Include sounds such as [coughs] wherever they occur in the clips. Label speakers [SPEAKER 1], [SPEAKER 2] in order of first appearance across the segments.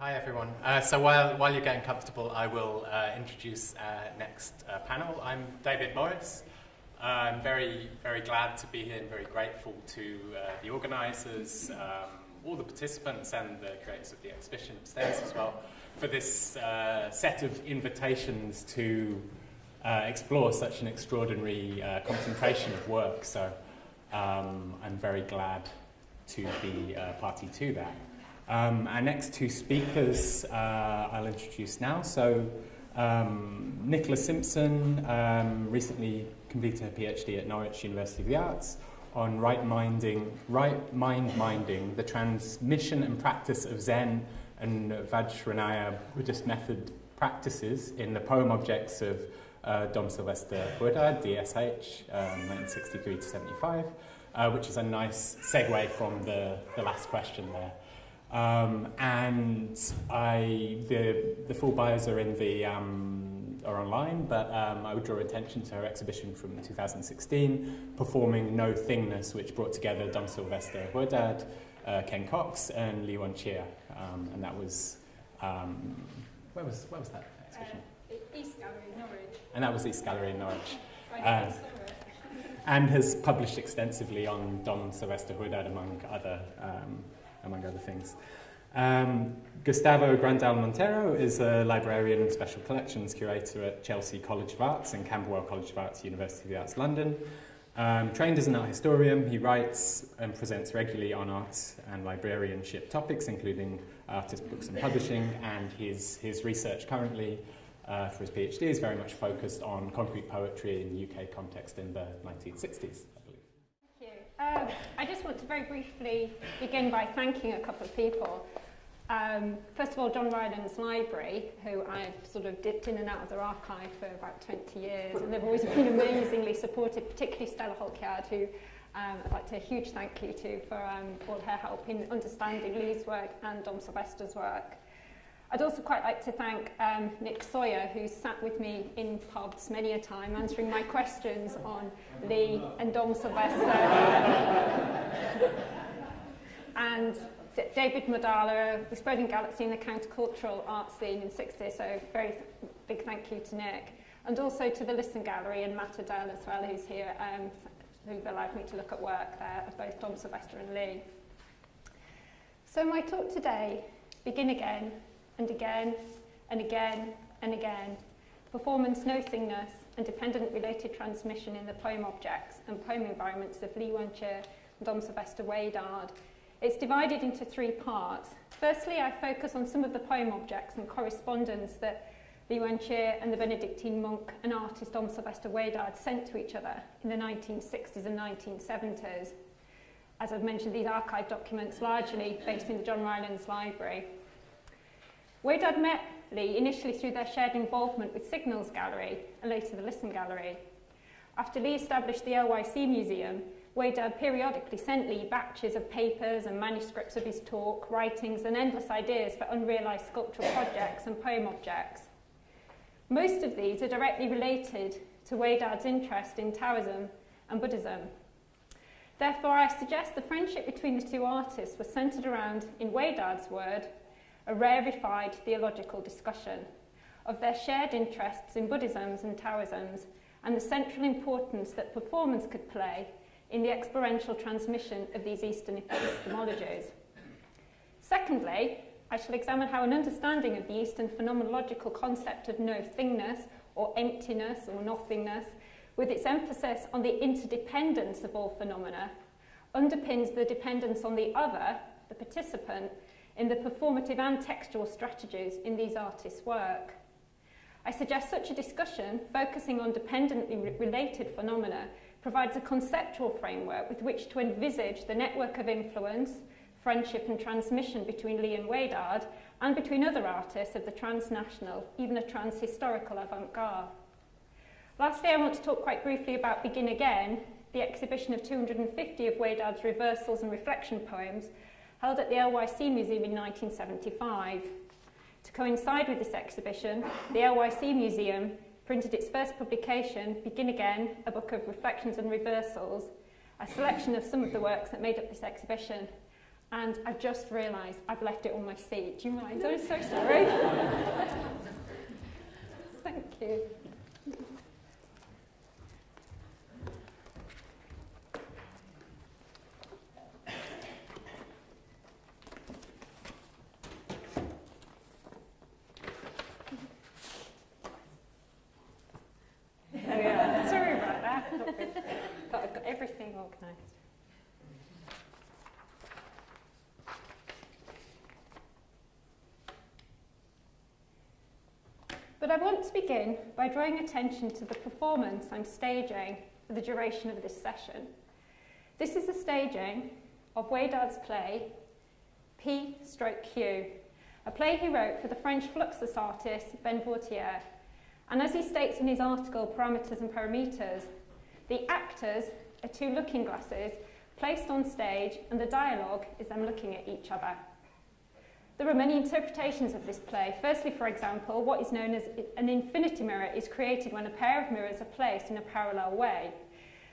[SPEAKER 1] Hi everyone. Uh, so while, while you're getting comfortable, I will uh, introduce our next uh, panel. I'm David Morris. I'm very, very glad to be here and very grateful to uh, the organisers, um, all the participants and the creators of the exhibition upstairs as well for this uh, set of invitations to uh, explore such an extraordinary concentration of work. So um, I'm very glad to be a party to that. Um, our next two speakers uh, I'll introduce now. So, um, Nicola Simpson um, recently completed her PhD at Norwich University of the Arts on right minding, right mind minding, the transmission and practice of Zen and Vajrayana Buddhist method practices in the poem objects of uh, Dom Sylvester Houédard, DSH, um, 1963 to 75, uh, which is a nice segue from the, the last question there. Um, and I, the, the full bios are in the um, are online, but um, I would draw attention to her exhibition from 2016, performing No Thingness, which brought together Dom Sylvester Houédard, uh, Ken Cox, and Li Yuanchia, um, and that was um, where was where was that exhibition?
[SPEAKER 2] Uh, East Gallery, Norwich.
[SPEAKER 1] And that was East Gallery in Norwich. Uh, and has published extensively on Dom Sylvester Houédard, among other um, among other things. Um, Gustavo Grandal Montero is a librarian and special collections curator at Chelsea College of Arts and Camberwell College of Arts, University of the Arts London. Um, trained as an art historian, he writes and presents regularly on arts and librarianship topics, including artist books and publishing, and his, his research currently uh, for his PhD is very much focused on concrete poetry in the UK context in the 1960s.
[SPEAKER 2] Um, I just want to very briefly begin by thanking a couple of people. Um, first of all, John Rylands Library, who I've sort of dipped in and out of their archive for about 20 years, and they've always been amazingly supportive, particularly Stella Halkyard, who um, I'd like to a huge thank you to for um, all her help in understanding Li's work and Dom Sylvester's work. I'd also quite like to thank um, Nick Sawyer, who's sat with me in pubs many a time, answering my questions on Li and Dom Sylvester. [laughs] and D David Medalla, Exploding Galaxy in the countercultural art scene in 60, so very th big thank you to Nick. And also to the Lisson Gallery and Matt Adele as well, who's here, um, who've allowed me to look at work there of both Dom Sylvester and Li. So my talk today, Begin Again, and again and again and again. Performance nothingness and dependent related transmission in the poem objects and poem environments of Li Yuan-chia and Dom Sylvester Houédard. It's divided into three parts. Firstly, I focus on some of the poem objects and correspondence that Li Yuan-chia and the Benedictine monk and artist Dom Sylvester Houédard sent to each other in the 1960s and 1970s. As I've mentioned, these archive documents largely based in the John Rylands Library. Houédard met Li initially through their shared involvement with Signals Gallery and later the Lisson Gallery. After Li established the LYC Museum, Houédard periodically sent Li batches of papers and manuscripts of his talk, writings and endless ideas for unrealised sculptural projects and poem objects. Most of these are directly related to Houédard's interest in Taoism and Buddhism. Therefore, I suggest the friendship between the two artists was centred around, in Houédard's word, a rarefied theological discussion of their shared interests in Buddhisms and Taoisms and the central importance that performance could play in the experiential transmission of these Eastern epistemologies. Secondly, I shall examine how an understanding of the Eastern phenomenological concept of no thingness or emptiness or nothingness, with its emphasis on the interdependence of all phenomena, underpins the dependence on the other, the participant, in the performative and textual strategies in these artists' work. I suggest such a discussion, focusing on dependently re related phenomena, provides a conceptual framework with which to envisage the network of influence, friendship and transmission between Li and Houédard and between other artists of the transnational, even a trans-historical avant-garde. Lastly, I want to talk quite briefly about Begin Again, the exhibition of 250 of Houédard's reversals and reflection poems, held at the LYC Museum in 1975. To coincide with this exhibition, the LYC Museum printed its first publication, Begin Again, a book of reflections and reversals, a selection of some of the works that made up this exhibition. And I've just realised I've left it on my seat. Do you mind? I'm so sorry. [laughs] Thank you. But I want to begin by drawing attention to the performance I'm staging for the duration of this session. This is a staging of Houédard's play, P stroke Q, a play he wrote for the French Fluxus artist Ben Vautier. And as he states in his article, Parameters and Parameters, the actors are two looking glasses placed on stage and the dialogue is them looking at each other. There are many interpretations of this play. Firstly, for example, what is known as an infinity mirror is created when a pair of mirrors are placed in a parallel way.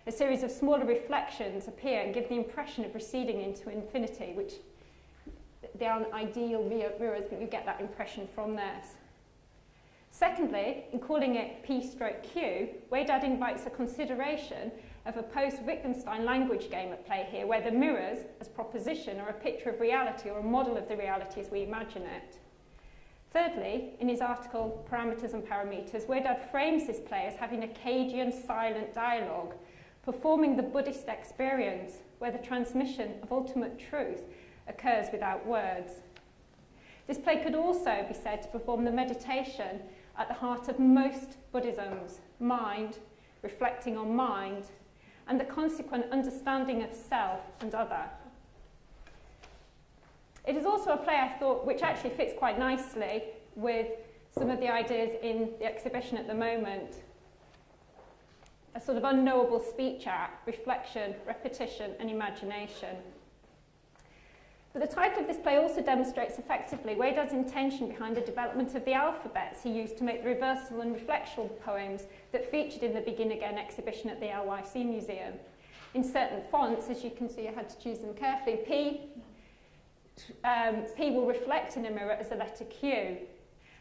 [SPEAKER 2] A series of smaller reflections appear and give the impression of receding into infinity, which they aren't ideal mirrors, but you get that impression from theirs. Secondly, in calling it P stroke Q, Houédard invites a consideration of a post-Wittgenstein language game at play here, where the mirrors, as proposition, are a picture of reality or a model of the reality as we imagine it. Thirdly, in his article, Parameters and Parameters, Houédard frames this play as having a Cageian silent dialogue, performing the Buddhist experience, where the transmission of ultimate truth occurs without words. This play could also be said to perform the meditation at the heart of most Buddhisms, mind, reflecting on mind, and the consequent understanding of self and other. It is also a play I thought which actually fits quite nicely with some of the ideas in the exhibition at the moment. A sort of unknowable speech act, reflection, repetition and imagination. But the title of this play also demonstrates effectively Houédard's intention behind the development of the alphabets he used to make the reversal and reflection poems that featured in the Begin Again exhibition at the LYC Museum. In certain fonts, as you can see, I had to choose them carefully. P, um, P will reflect in a mirror as the letter Q.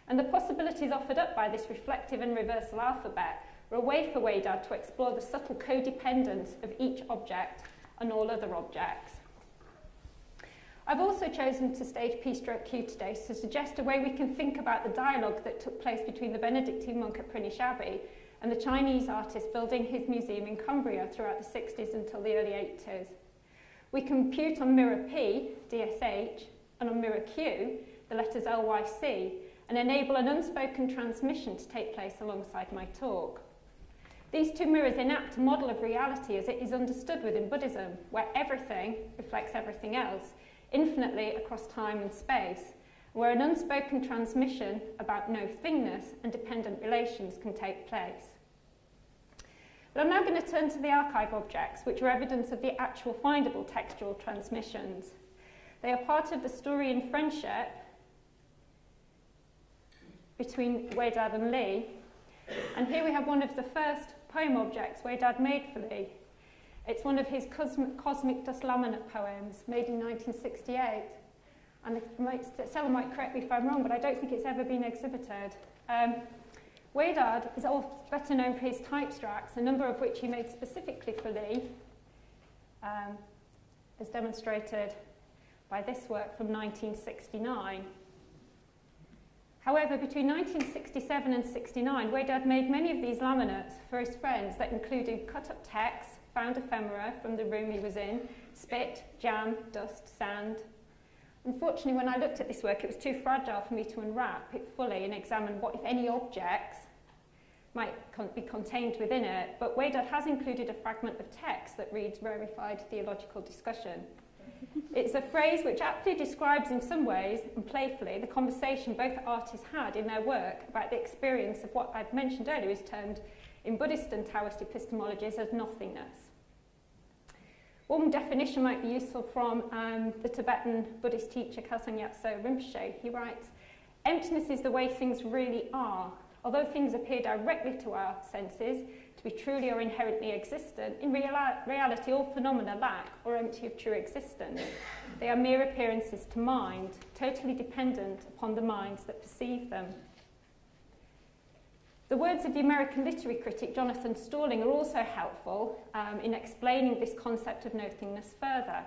[SPEAKER 2] And the possibilities offered up by this reflective and reversal alphabet were a way for Houédard to explore the subtle codependence of each object on all other objects. I've also chosen to stage P stroke Q today to suggest a way we can think about the dialogue that took place between the Benedictine monk at Prinknash Abbey and the Chinese artist building his museum in Cumbria throughout the 60s until the early 80s. We compute on mirror P, DSH, and on mirror Q, the letters LYC, and enable an unspoken transmission to take place alongside my talk. These two mirrors enact a model of reality as it is understood within Buddhism, where everything reflects everything else, infinitely across time and space, where an unspoken transmission about no thingness and dependent relations can take place. But I'm now going to turn to the archive objects, which are evidence of the actual findable textual transmissions. They are part of the story and friendship between Houédard and Li. And here we have one of the first poem objects Houédard made for Li, it's one of his Cosmic Dust Laminate poems, made in 1968. And Stella might correct me if I'm wrong, but I don't think it's ever been exhibited. Um, Houédard is better known for his typestracts, a number of which he made specifically for Li, um, as demonstrated by this work from 1969. However, between 1967 and 69, Houédard made many of these laminates for his friends that included cut-up text, found ephemera from the room he was in, spit, jam, dust, sand. Unfortunately, when I looked at this work, it was too fragile for me to unwrap it fully and examine what, if any, objects might con be contained within it, but Houédard has included a fragment of text that reads rarefied theological discussion. it's a phrase which aptly describes in some ways, and playfully, the conversation both artists had in their work about the experience of what I've mentioned earlier is termed in Buddhist and Taoist epistemologies as nothingness. One definition might be useful from um, the Tibetan Buddhist teacher Kelsang Gyatso Rinpoche. He writes, emptiness is the way things really are, Although things appear directly to our senses to be truly or inherently existent, in real reality all phenomena lack or empty of true existence. They are mere appearances to mind, totally dependent upon the minds that perceive them. The words of the American literary critic Jonathan Stalling are also helpful um, in explaining this concept of nothingness further.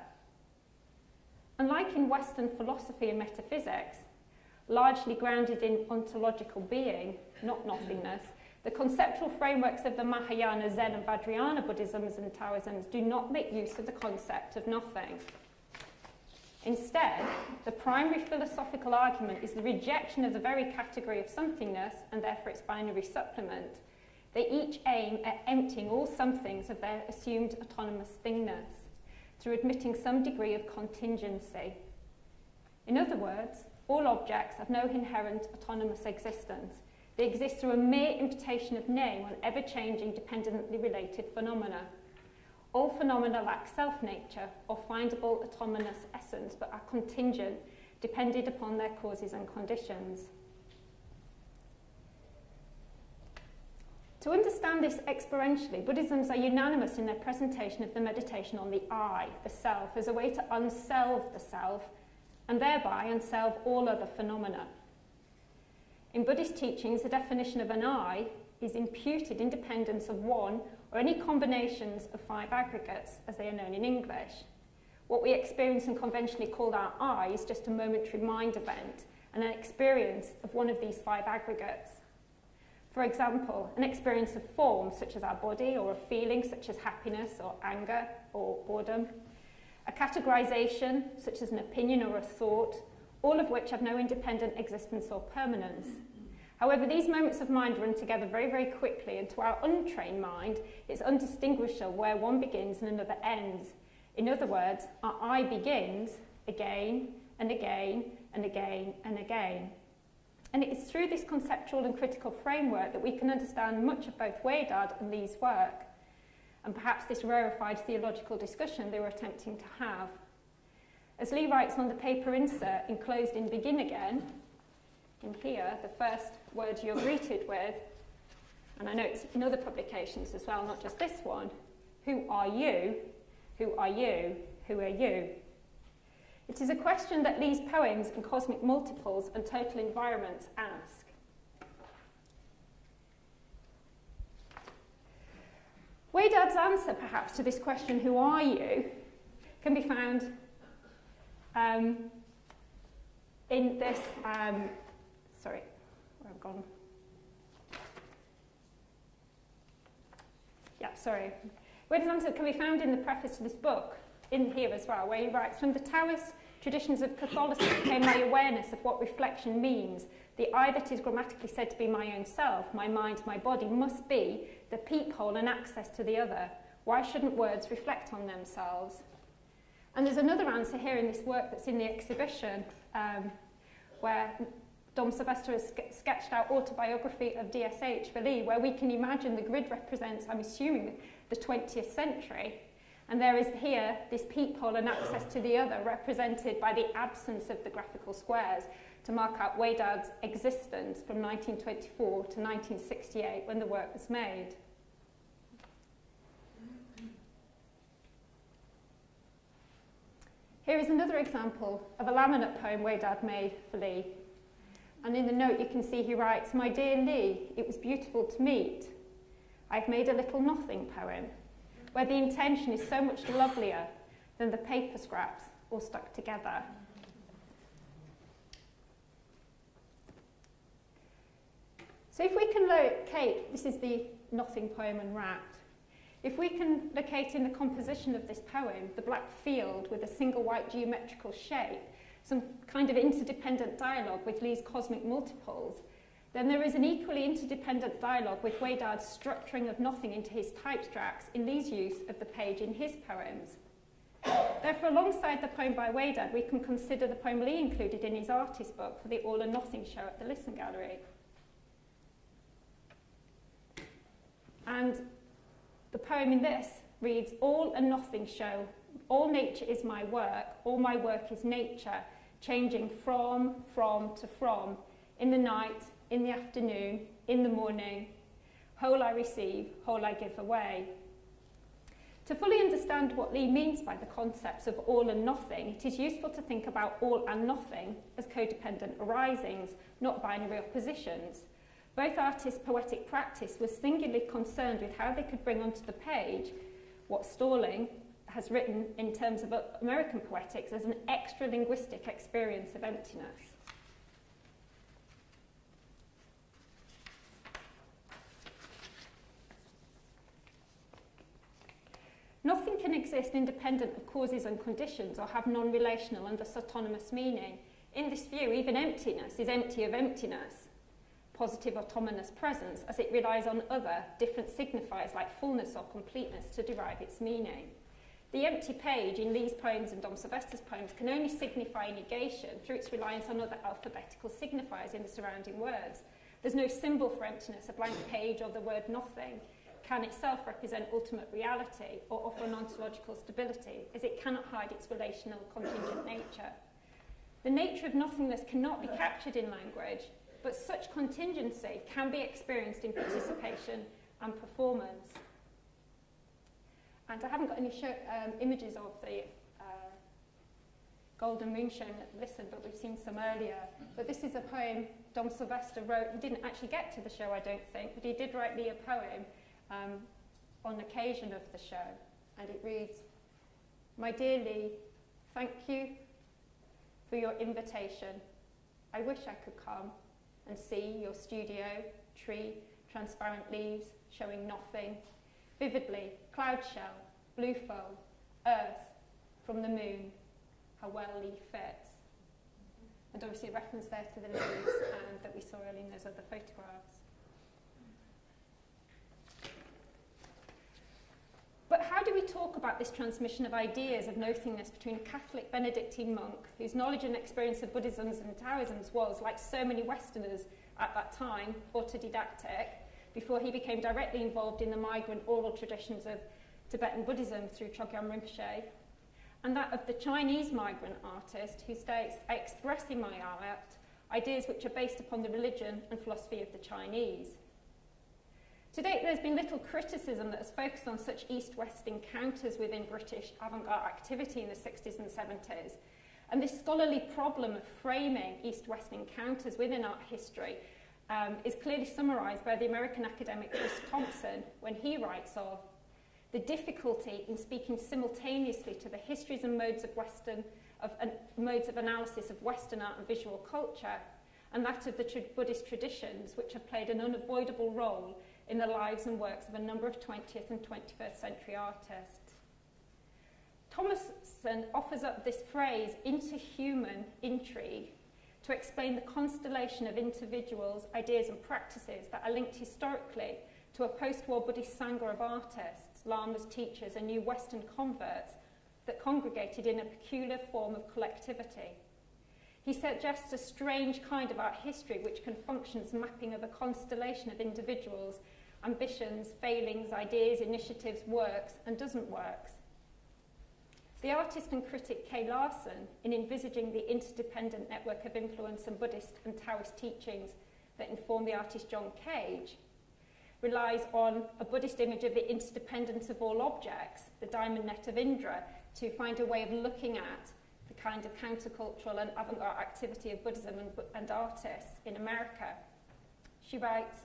[SPEAKER 2] Unlike in Western philosophy and metaphysics, largely grounded in ontological being, not nothingness, the conceptual frameworks of the Mahayana, Zen, and Vajrayana Buddhisms and Taoisms do not make use of the concept of nothing. Instead, the primary philosophical argument is the rejection of the very category of somethingness and therefore its binary supplement. They each aim at emptying all somethings of their assumed autonomous thingness through admitting some degree of contingency. In other words, all objects have no inherent autonomous existence. They exist through a mere imputation of name on ever-changing, dependently related phenomena. All phenomena lack self-nature or findable autonomous essence, but are contingent, dependent upon their causes and conditions. To understand this experientially, Buddhisms are unanimous in their presentation of the meditation on the I, the self, as a way to unselve the self and thereby unselve all other phenomena. In Buddhist teachings, the definition of an I is imputed independence of one or any combinations of five aggregates, as they are known in English. What we experience and conventionally call our I is just a momentary mind event and an experience of one of these five aggregates. For example, an experience of form, such as our body, or a feeling, such as happiness or anger or boredom, a categorization, such as an opinion or a thought, all of which have no independent existence or permanence. However, these moments of mind run together very, very quickly, and to our untrained mind, it's undistinguishable where one begins and another ends. In other words, our I begins again and again and again and again. And it is through this conceptual and critical framework that we can understand much of both Houédard and Li's work and perhaps this rarefied theological discussion they were attempting to have. As Lee writes on the paper insert enclosed in Begin Again, in here, the first word you're greeted with, and I know it's in other publications as well, not just this one, who are you? Who are you? Who are you? It is a question that Li's poems and cosmic multiples and total environments ask. Houédard's answer, perhaps, to this question, who are you, can be found um, in this, um, sorry, gone. Yeah, sorry. Houédard's answer can be found in the preface to this book, in here as well, where he writes, from the Taoist traditions of Catholicism came my awareness of what reflection means. The I that is grammatically said to be my own self, my mind, my body, must be the peephole and access to the other. Why shouldn't words reflect on themselves? And there's another answer here in this work that's in the exhibition, um, where Dom Sylvester has sketched out autobiography of DSH for Li, where we can imagine the grid represents, I'm assuming, the 20th century. And there is here this peephole and access to the other represented by the absence of the graphical squares to mark out Houédard's existence from 1924 to 1968 when the work was made. Here is another example of a laminate poem Huidad made for Li. And in the note you can see he writes, My dear Li, it was beautiful to meet. I've made a little nothing poem, where the intention is so much lovelier than the paper scraps all stuck together. So if we can locate, this is the Nothing poem unwrapped, if we can locate in the composition of this poem the black field with a single white geometrical shape, some kind of interdependent dialogue with Li's cosmic multiples, then there is an equally interdependent dialogue with Houédard's structuring of nothing into his typestracts in Lee's use of the page in his poems. Therefore, alongside the poem by Huidad, we can consider the poem Lee included in his artist book for the All and Nothing show at the Lisson Gallery. And the poem in this reads, All and nothing show, all nature is my work, all my work is nature, changing from, from to from, in the night, in the afternoon, in the morning, whole I receive, whole I give away. To fully understand what Li means by the concepts of all and nothing, it is useful to think about all and nothing as codependent arisings, not binary oppositions. Both artists' poetic practice was singularly concerned with how they could bring onto the page what Stalling has written in terms of American poetics as an extra linguistic experience of emptiness. Nothing can exist independent of causes and conditions or have non-relational and thus autonomous meaning. In this view, even emptiness is empty of emptiness, positive autonomous presence, as it relies on other, different signifiers like fullness or completeness to derive its meaning. The empty page in Li's poems and Dom Sylvester's poems can only signify negation through its reliance on other alphabetical signifiers in the surrounding words. There's no symbol for emptiness, a blank page or the word nothing can itself represent ultimate reality or offer an ontological stability, as it cannot hide its relational contingent nature. The nature of nothingness cannot be captured in language, but such contingency can be experienced in participation and performance. And I haven't got any show, um, images of the uh, Golden Moonshine listen, but we've seen some earlier. But this is a poem Dom Sylvester wrote. He didn't actually get to the show, I don't think, but he did write me a poem um, on occasion of the show. And it reads, My dear Li, thank you for your invitation. I wish I could come and see your studio, tree, transparent leaves showing nothing, vividly, cloud shell, blue foam, earth, from the moon, how well Lee fits. And obviously a reference there to the leaves [coughs] and that we saw earlier in those other photographs. But how do we talk about this transmission of ideas of nothingness between a Catholic Benedictine monk whose knowledge and experience of Buddhisms and Taoisms was, like so many Westerners at that time, autodidactic, before he became directly involved in the migrant oral traditions of Tibetan Buddhism through Chogyam Rinpoche, and that of the Chinese migrant artist who states, I express in my art ideas which are based upon the religion and philosophy of the Chinese. To date, there's been little criticism that has focused on such East-West encounters within British avant-garde activity in the 60s and 70s. And this scholarly problem of framing East-West encounters within art history um, is clearly summarised by the American academic Chris Thompson when he writes of the difficulty in speaking simultaneously to the histories and modes of Western of uh, modes of analysis of Western art and visual culture, and that of the Buddhist traditions, which have played an unavoidable role in the lives and works of a number of 20th and 21st century artists. Thompson offers up this phrase, interhuman intrigue, to explain the constellation of individuals, ideas, and practices that are linked historically to a post war Buddhist Sangha of artists, lamas, teachers, and new Western converts that congregated in a peculiar form of collectivity. He suggests a strange kind of art history which can function as mapping of a constellation of individuals ambitions, failings, ideas, initiatives, works, and doesn't works. The artist and critic Kay Larson, in envisaging the interdependent network of influence and Buddhist and Taoist teachings that inform the artist John Cage, relies on a Buddhist image of the interdependence of all objects, the diamond net of Indra, to find a way of looking at the kind of countercultural and avant-garde activity of Buddhism and, and artists in America. She writes,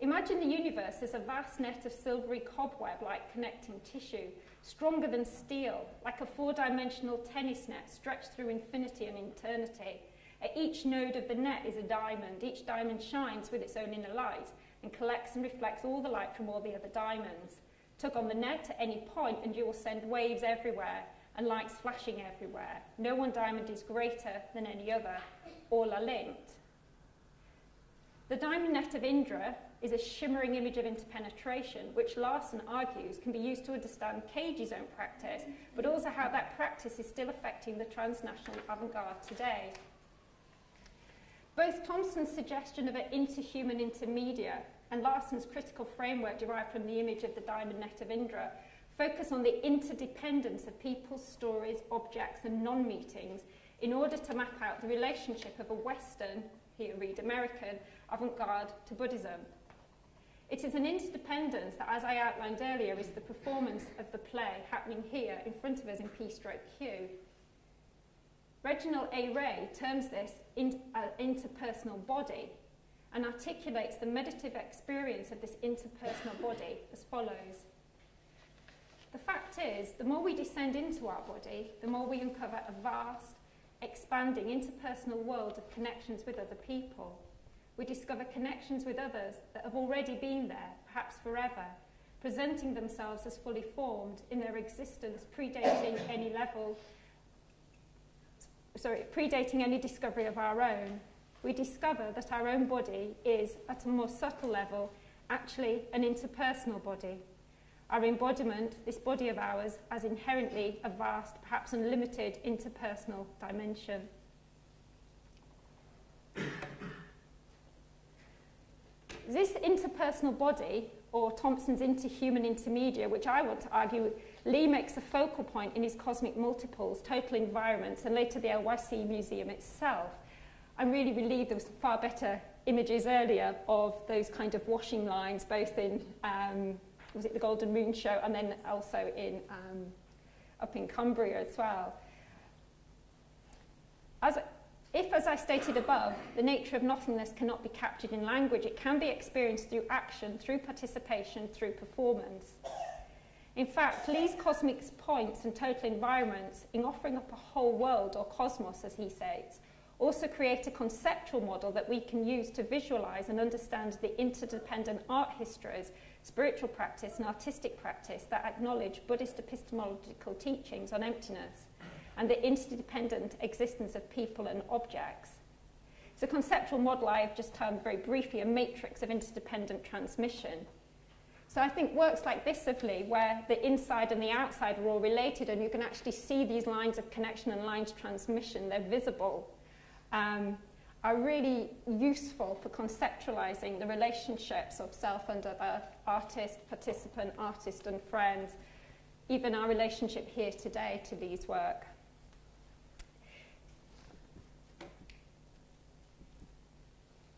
[SPEAKER 2] Imagine the universe as a vast net of silvery cobweb like connecting tissue, stronger than steel, like a four dimensional tennis net stretched through infinity and eternity. At each node of the net is a diamond. Each diamond shines with its own inner light and collects and reflects all the light from all the other diamonds. Tug on the net at any point and you will send waves everywhere and lights flashing everywhere. No one diamond is greater than any other. All are linked. The diamond net of Indra is a shimmering image of interpenetration, which Larson argues can be used to understand Cage's own practice, but also how that practice is still affecting the transnational avant-garde today. Both Thompson's suggestion of an interhuman intermedia and Larson's critical framework derived from the image of the diamond net of Indra focus on the interdependence of people's stories, objects, and non-meetings in order to map out the relationship of a Western, here read American, avant-garde to Buddhism. It is an interdependence that, as I outlined earlier, is the performance of the play happening here in front of us in P stroke Q. Reginald A. Ray terms this in, uh, interpersonal body and articulates the meditative experience of this interpersonal body as follows. The fact is, the more we descend into our body, the more we uncover a vast, expanding interpersonal world of connections with other people. We discover connections with others that have already been there, perhaps forever, presenting themselves as fully formed in their existence, predating any level, sorry, predating any discovery of our own. We discover that our own body is, at a more subtle level, actually an interpersonal body. Our embodiment, this body of ours, has inherently a vast, perhaps unlimited interpersonal dimension. this interpersonal body, or Thompson's interhuman intermedia, which I want to argue Li makes a focal point in his cosmic multiples, total environments, and later the LYC Museum itself. I'm really relieved there was far better images earlier of those kind of washing lines, both in um, was it the Golden Moon show, and then also in um, up in Cumbria as well. As, if, as I stated above, the nature of nothingness cannot be captured in language, it can be experienced through action, through participation, through performance. In fact, Li's cosmic points and total environments, in offering up a whole world, or cosmos as he says, also create a conceptual model that we can use to visualize and understand the interdependent art histories spiritual practice and artistic practice that acknowledge Buddhist epistemological teachings on emptiness and the interdependent existence of people and objects. It's a conceptual model I have just termed very briefly a matrix of interdependent transmission. So I think works like this of Li, where the inside and the outside are all related and you can actually see these lines of connection and lines of transmission, they're visible. Um, are really useful for conceptualizing the relationships of self and other, artist, participant, artist, and friends, even our relationship here today to Li's work.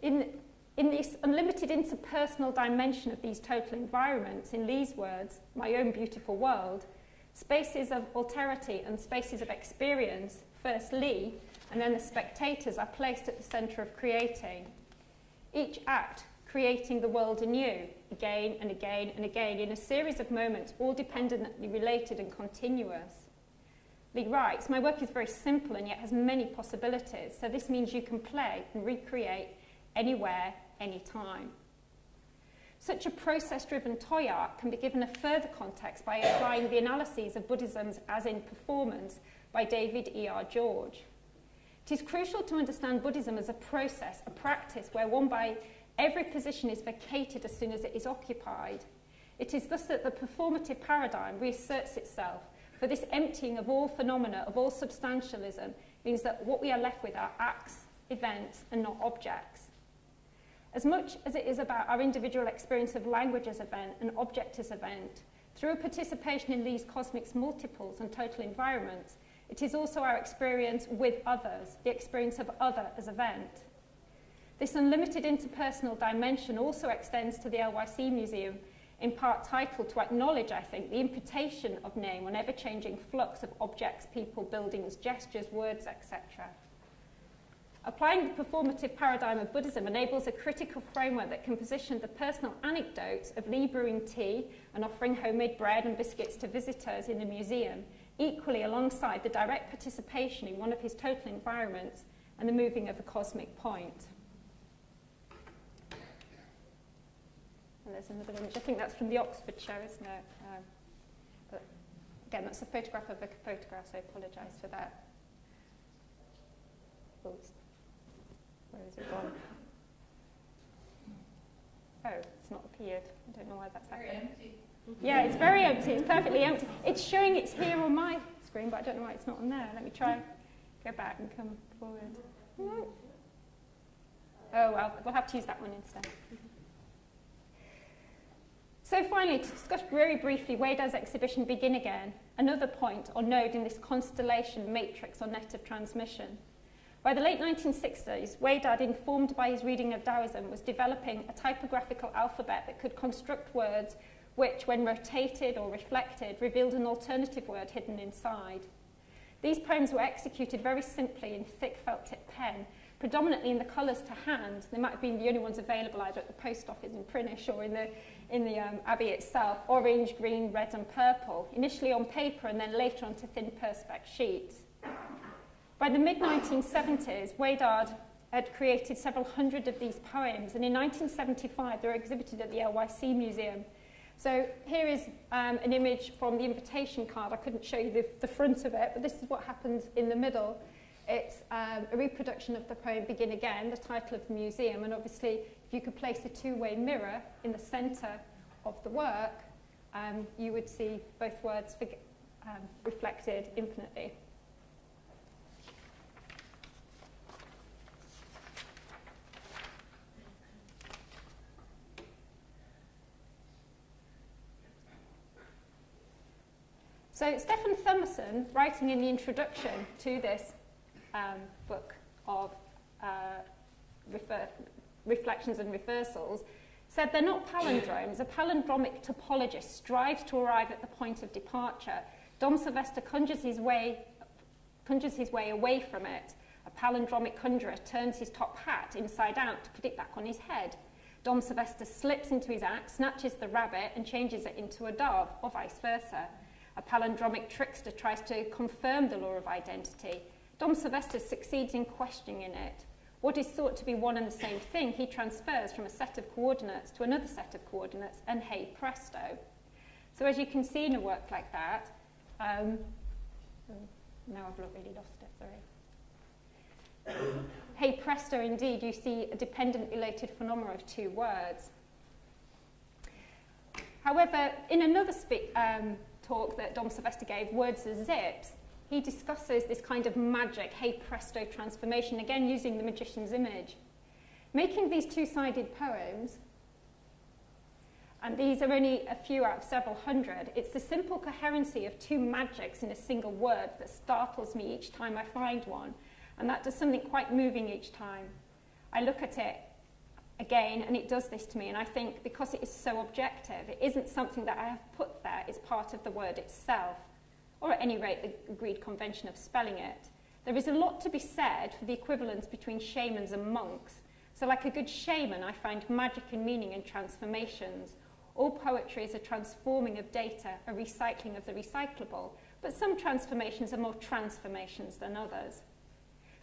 [SPEAKER 2] In, in this unlimited interpersonal dimension of these total environments, in Li's words, my own beautiful world, spaces of alterity and spaces of experience, first Li, and then the spectators are placed at the centre of creating. Each act creating the world anew, again and again and again, in a series of moments, all dependently related and continuous. Li writes, My work is very simple and yet has many possibilities, so this means you can play and recreate anywhere, anytime. Such a process driven toy art can be given a further context by applying the analyses of Buddhism's as in performance by David E.R. George. It is crucial to understand Buddhism as a process, a practice where one by every position is vacated as soon as it is occupied. It is thus that the performative paradigm reasserts itself, for this emptying of all phenomena, of all substantialism, means that what we are left with are acts, events, and not objects. As much as it is about our individual experience of language as event and object as event, through participation in these cosmic multiples and total environments, it is also our experience with others, the experience of other as event. This unlimited interpersonal dimension also extends to the LYC Museum, in part titled to acknowledge, I think, the imputation of name on ever-changing flux of objects, people, buildings, gestures, words, etc. Applying the performative paradigm of Buddhism enables a critical framework that can position the personal anecdotes of Li brewing tea and offering homemade bread and biscuits to visitors in the museum equally alongside the direct participation in one of his total environments and the moving of a cosmic point. And there's another image. I think that's from the Oxford show, isn't it? Um, but again, that's a photograph of a photograph, so I apologise for that. Oh, where is it gone? Oh, it's not appeared. I don't know why that's happened. Yeah, it's very empty. It's perfectly empty. It's showing it's here on my screen, but I don't know why it's not on there. Let me try go back and come forward. Oh, well, we'll have to use that one instead. So finally, to discuss very briefly Houédard's exhibition Begin Again, another point or node in this constellation matrix or net of transmission. By the late 1960s, Houédard, informed by his reading of Taoism, was developing a typographical alphabet that could construct words which, when rotated or reflected, revealed an alternative word hidden inside. These poems were executed very simply in thick felt tip pen, predominantly in the colours to hand. They might have been the only ones available either at the post office in Prinknash or in the, in the um, Abbey itself, orange, green, red and purple, initially on paper and then later onto thin perspex sheets. By the mid-1970s, Houédard had created several hundred of these poems, and in 1975 they were exhibited at the LYC Museum. So here is um, an image from the invitation card. I couldn't show you the, the front of it, but this is what happens in the middle. It's um, a reproduction of the poem Begin Again, the title of the museum, and obviously if you could place a two-way mirror in the centre of the work, um, you would see both words um, reflected infinitely. So Stefan Themerson, writing in the introduction to this um, book of uh, reflections and reversals, said they're not palindromes. A palindromic topologist strives to arrive at the point of departure. Dom Sylvester conjures his way, conjures his way away from it. A palindromic conjurer turns his top hat inside out to put it back on his head. Dom Sylvester slips into his act, snatches the rabbit, and changes it into a dove, or vice versa. A palindromic trickster tries to confirm the law of identity. Dom Sylvester succeeds in questioning it. What is thought to be one and the same thing, he transfers from a set of coordinates to another set of coordinates, and hey presto. So as you can see in a work like that, um, oh, now I've really lost it, sorry. [coughs] hey presto, indeed, you see a dependent related phenomena of two words. However, in another um, talk that Dom Sylvester gave, Words as Zips, he discusses this kind of magic, hey presto transformation, again using the magician's image. Making these two-sided poems, and these are only a few out of several hundred, it's the simple coherency of two magics in a single word that startles me each time I find one, and that does something quite moving each time. I look at it again, and it does this to me. And I think because it is so objective, it isn't something that I have put there, it's part of the word itself, or at any rate, the agreed convention of spelling it. There is a lot to be said for the equivalence between shamans and monks. So, like a good shaman, I find magic and meaning in transformations. All poetry is a transforming of data, a recycling of the recyclable, but some transformations are more transformations than others.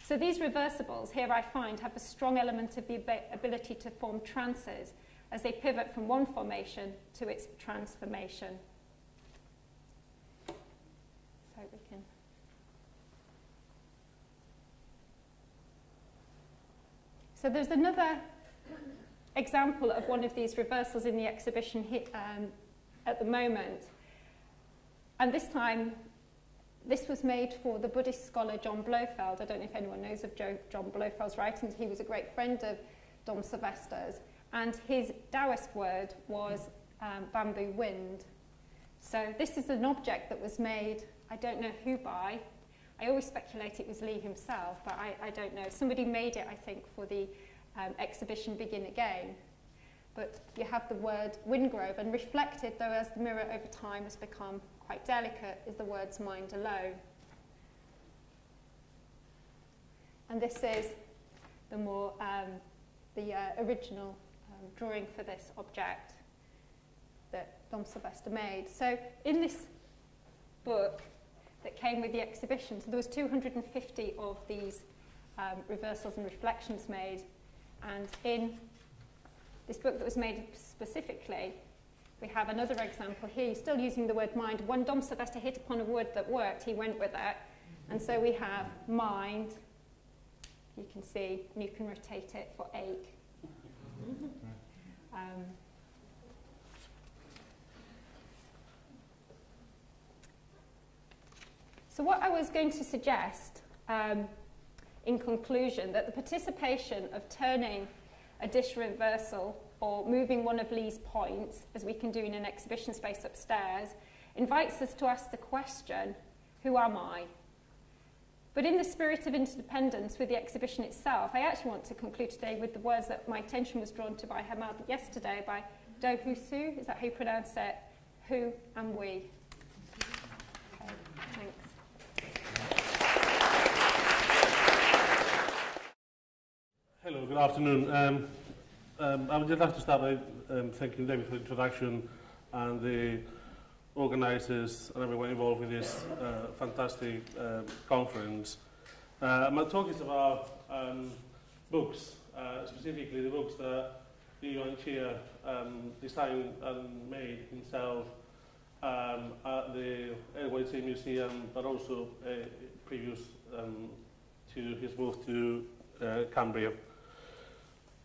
[SPEAKER 2] So these reversibles here I find have a strong element of the ability to form trances as they pivot from one formation to its transformation. So we can So there's another example of one of these reversals in the exhibition um, at the moment. And this time this was made for the Buddhist scholar John Blofeld. I don't know if anyone knows of Joe, John Blofeld's writings. He was a great friend of Dom Sylvester's. And his Taoist word was um, bamboo wind. So this is an object that was made, I don't know who by. I always speculate it was Li himself, but I, I don't know. Somebody made it, I think, for the um, exhibition Begin Again. But you have the word Wingrove, and reflected, though, as the mirror over time has become quite delicate is the words mind alone. And this is the more um, the uh, original um, drawing for this object that Dom Sylvester made. So in this book that came with the exhibition, so there was 250 of these um, reversals and reflections made. And in this book that was made specifically, we have another example here. He's still using the word mind. When Dom Sylvester hit upon a word that worked, he went with it. And so we have mind. You can see, and you can rotate it for ache. [laughs] Um, so what I was going to suggest um, in conclusion, that the participation of turning a dish reversal or moving one of Li's points, as we can do in an exhibition space upstairs, invites us to ask the question, who am I? But in the spirit of interdependence with the exhibition itself, I actually want to conclude today with the words that my attention was drawn to by Hammad yesterday by Do Ho Suh, is that how you pronounce it? Who am we?
[SPEAKER 3] Hello, good afternoon. Um, um, I would just like to start by um, thanking David for the introduction and the organisers and everyone involved with this uh, fantastic uh, conference. Uh, my talk is about um, books, uh, specifically the books that Yuan Chia um, designed and made himself um, at the LYC Museum, but also uh, previous um, to his move to uh, Cumbria.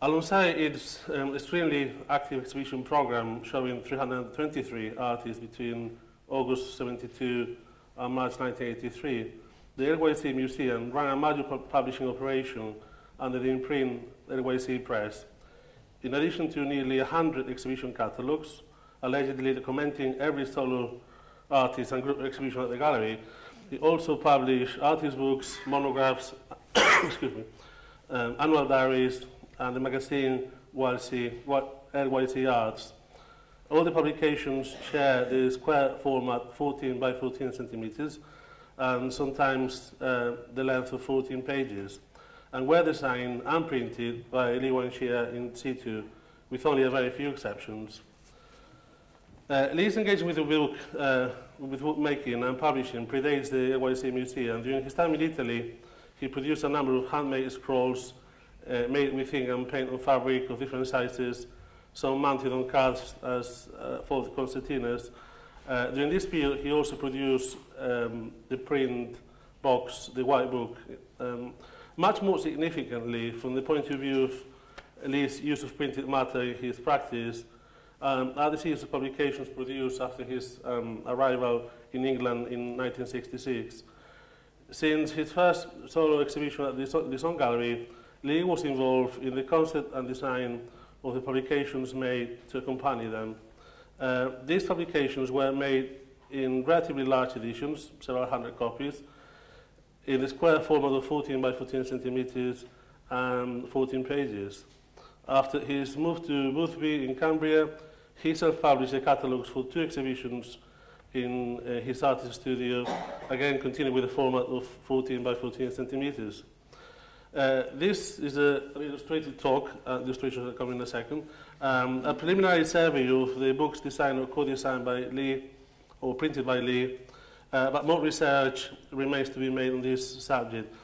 [SPEAKER 3] Alongside its um, extremely active exhibition program showing 323 artists between August 72 and March 1983, the LYC Museum ran a major publishing operation under the imprint LYC Press. In addition to nearly 100 exhibition catalogues, allegedly documenting every solo artist and group exhibition at the gallery, it also published artist books, monographs, [coughs] excuse me, um, annual diaries, and the magazine YLC, LYC Arts. All the publications share the square format 14 by 14 centimeters and sometimes uh, the length of 14 pages and were designed and printed by Li Yuan-chia in situ with only a very few exceptions. Uh, engagement with the book, uh, with bookmaking and publishing predates the LYC Museum. During his time in Italy, he produced a number of handmade scrolls uh, made with ink and paint on fabric of different sizes, some mounted on cards as uh, for the concertinas. Uh, during this period, he also produced um, the print box, the white book. Um, much more significantly, from the point of view of Li's use of printed matter in his practice, um, are the series of publications produced after his um, arrival in England in 1966. Since his first solo exhibition at the Lisson Gallery, Li was involved in the concept and design of the publications made to accompany them. Uh, these publications were made in relatively large editions, several hundred copies, in a square format of 14 by 14 centimeters and 14 pages. After his move to Boothby in Cumbria, he self-published the catalogues for two exhibitions in uh, his artist studio, again continuing with a format of 14 by 14 centimeters. Uh, this is a, illustrated talk, uh, illustrations will come in a second, um, a preliminary survey of the books designed or co-designed by Li, or printed by Li, uh, but more research remains to be made on this subject.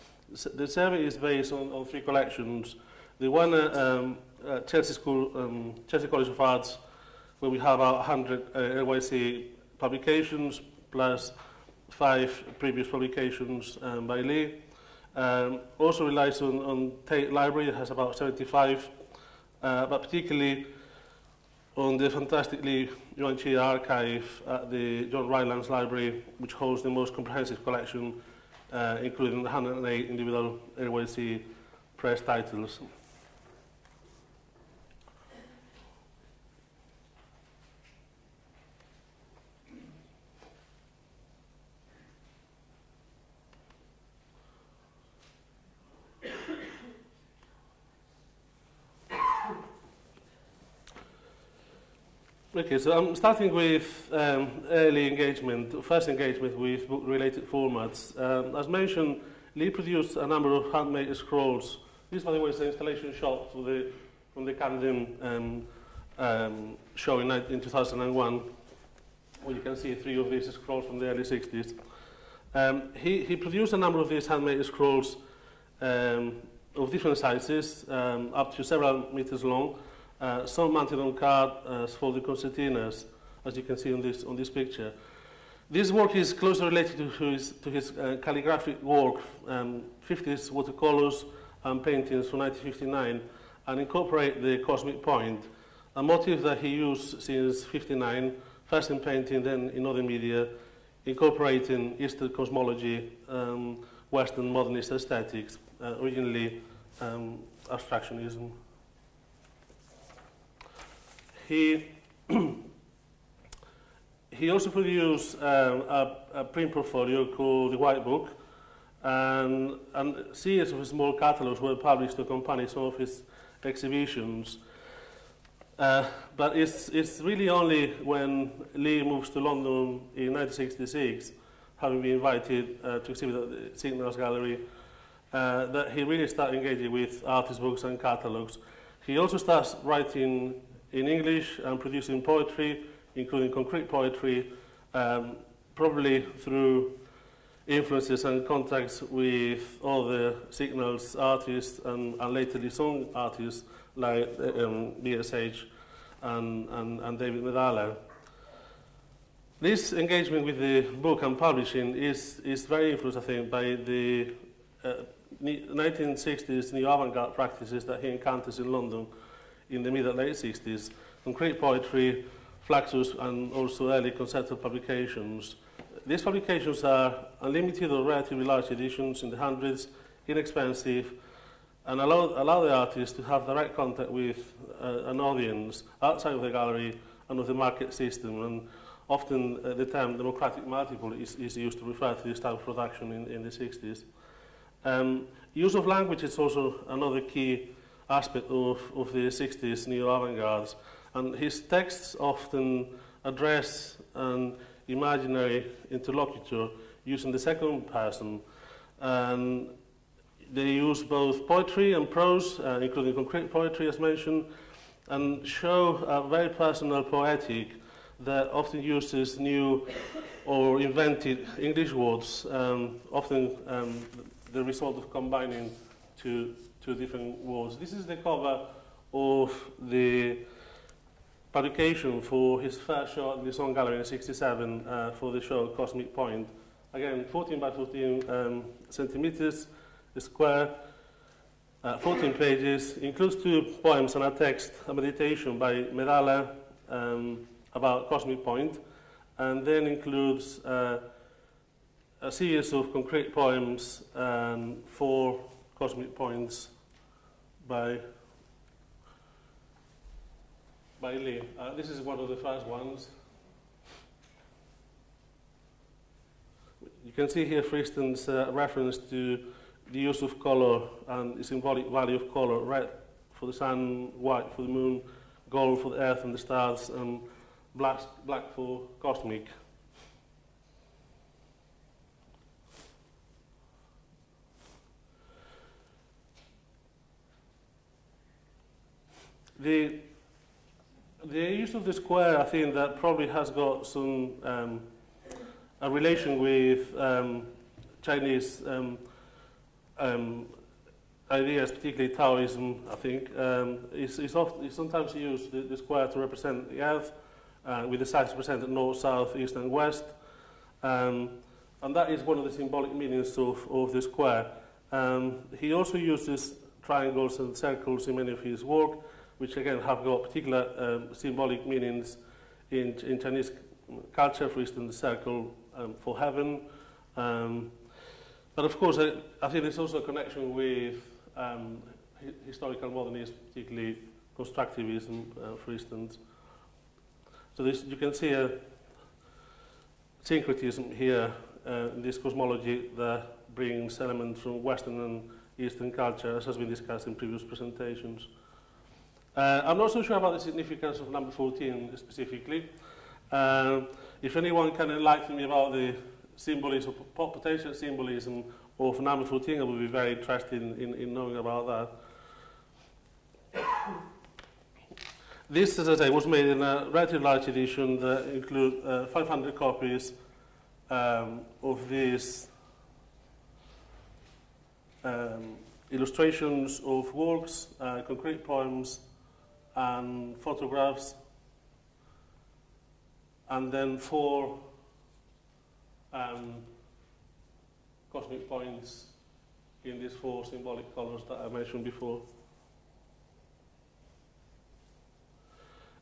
[SPEAKER 3] The survey is based on, on three collections. The one at uh, um, uh, Chelsea, School, um, Chelsea College of Arts, where we have about 100 uh, LYC publications, plus five previous publications um, by Li. Um, also relies on, on Tate Library, it has about 75, uh, but particularly on the fantastically raunchy archive at the John Rylands Library, which holds the most comprehensive collection, uh, including 108 individual NYC press titles. Okay, so I'm starting with um, early engagement, first engagement with book-related formats. Um, as mentioned, Li produced a number of handmade scrolls. This, by the way, is an installation shot for the, from the Camden um, um, show in, in 2001, where you can see three of these scrolls from the early 60s. Um, he, he produced a number of these handmade scrolls um, of different sizes, up to several meters long, uh, some mounted on card uh, for the concertinas, as you can see on this, on this picture. This work is closely related to his, to his uh, calligraphic work, um, 50s watercolors and paintings from 1959, and incorporate the cosmic point, a motif that he used since 59, first in painting, then in other media, incorporating Eastern cosmology, um, Western modernist aesthetics, uh, originally um, abstractionism. He [clears throat] he also produced um, a, a print portfolio called the White Book, and, a series of small catalogs were published to accompany some of his exhibitions. Uh, but it's, it's really only when Li moves to London in 1966, having been invited uh, to exhibit at the Signals Gallery, uh, that he really started engaging with artist books and catalogs. He also starts writing in English and producing poetry, including concrete poetry, um, probably through influences and contacts with all the Signals artists and, and later Lisson artists like um, DSH and, and, and David Medalla. This engagement with the book and publishing is, is very influenced, I think, by the uh, 1960s new avant-garde practices that he encounters in London in the mid and late 60s. Concrete poetry, Fluxus, and also early conceptual publications. These publications are unlimited or relatively large editions in the hundreds, inexpensive, and allow, allow the artist to have direct contact with uh, an audience outside of the gallery and of the market system. And often uh, the term democratic multiple is, is used to refer to this type of production in, in the 60s. Um, use of language is also another key aspect of, of the 60s neo-avant-gardes. And his texts often address an imaginary interlocutor using the second person. And they use both poetry and prose, uh, including concrete poetry as mentioned, and show a very personal poetic that often uses new or invented English words, um, often um, the result of combining two, two different walls. This is the cover of the publication for his first show at the Lisson Gallery in 67 uh, for the show Cosmic Point. Again, 14 by 14 um, centimeters square, uh, 14 pages, includes two poems and a text, a meditation by Medalla um, about Cosmic Point, and then includes uh, a series of concrete poems and four cosmic points by by Li. Uh, this is one of the first ones. You can see here, for instance, a reference to the use of color and the symbolic value of color, red for the sun, white for the moon, gold for the earth and the stars, and black, black for cosmic. The, the use of the square, I think, that probably has got some um, a relation with um, Chinese um, um, ideas, particularly Taoism, I think, um, is, is, oft, is sometimes used the, the square to represent the earth, uh, with the sides represented north, south, east, and west. And that is one of the symbolic meanings of, of the square. He also uses triangles and circles in many of his work, which again have got particular um, symbolic meanings in, in Chinese culture, for instance, the circle um, for heaven. Um, but of course, I, I think there's also a connection with um, historical modernism, particularly constructivism, uh, for instance. So this, you can see a syncretism here uh, in this cosmology that brings elements from Western and Eastern culture, as has been discussed in previous presentations. Uh, I'm not so sure about the significance of number 14 specifically. Uh, if anyone can enlighten me about the symbolism, potential symbolism of number 14, I would be very interested in, in, in knowing about that. This, as I say, was made in a relatively large edition that includes uh, 500 copies um, of these um, illustrations of works, uh, concrete poems, and photographs, and then four um, cosmic points in these four symbolic colors that I mentioned before.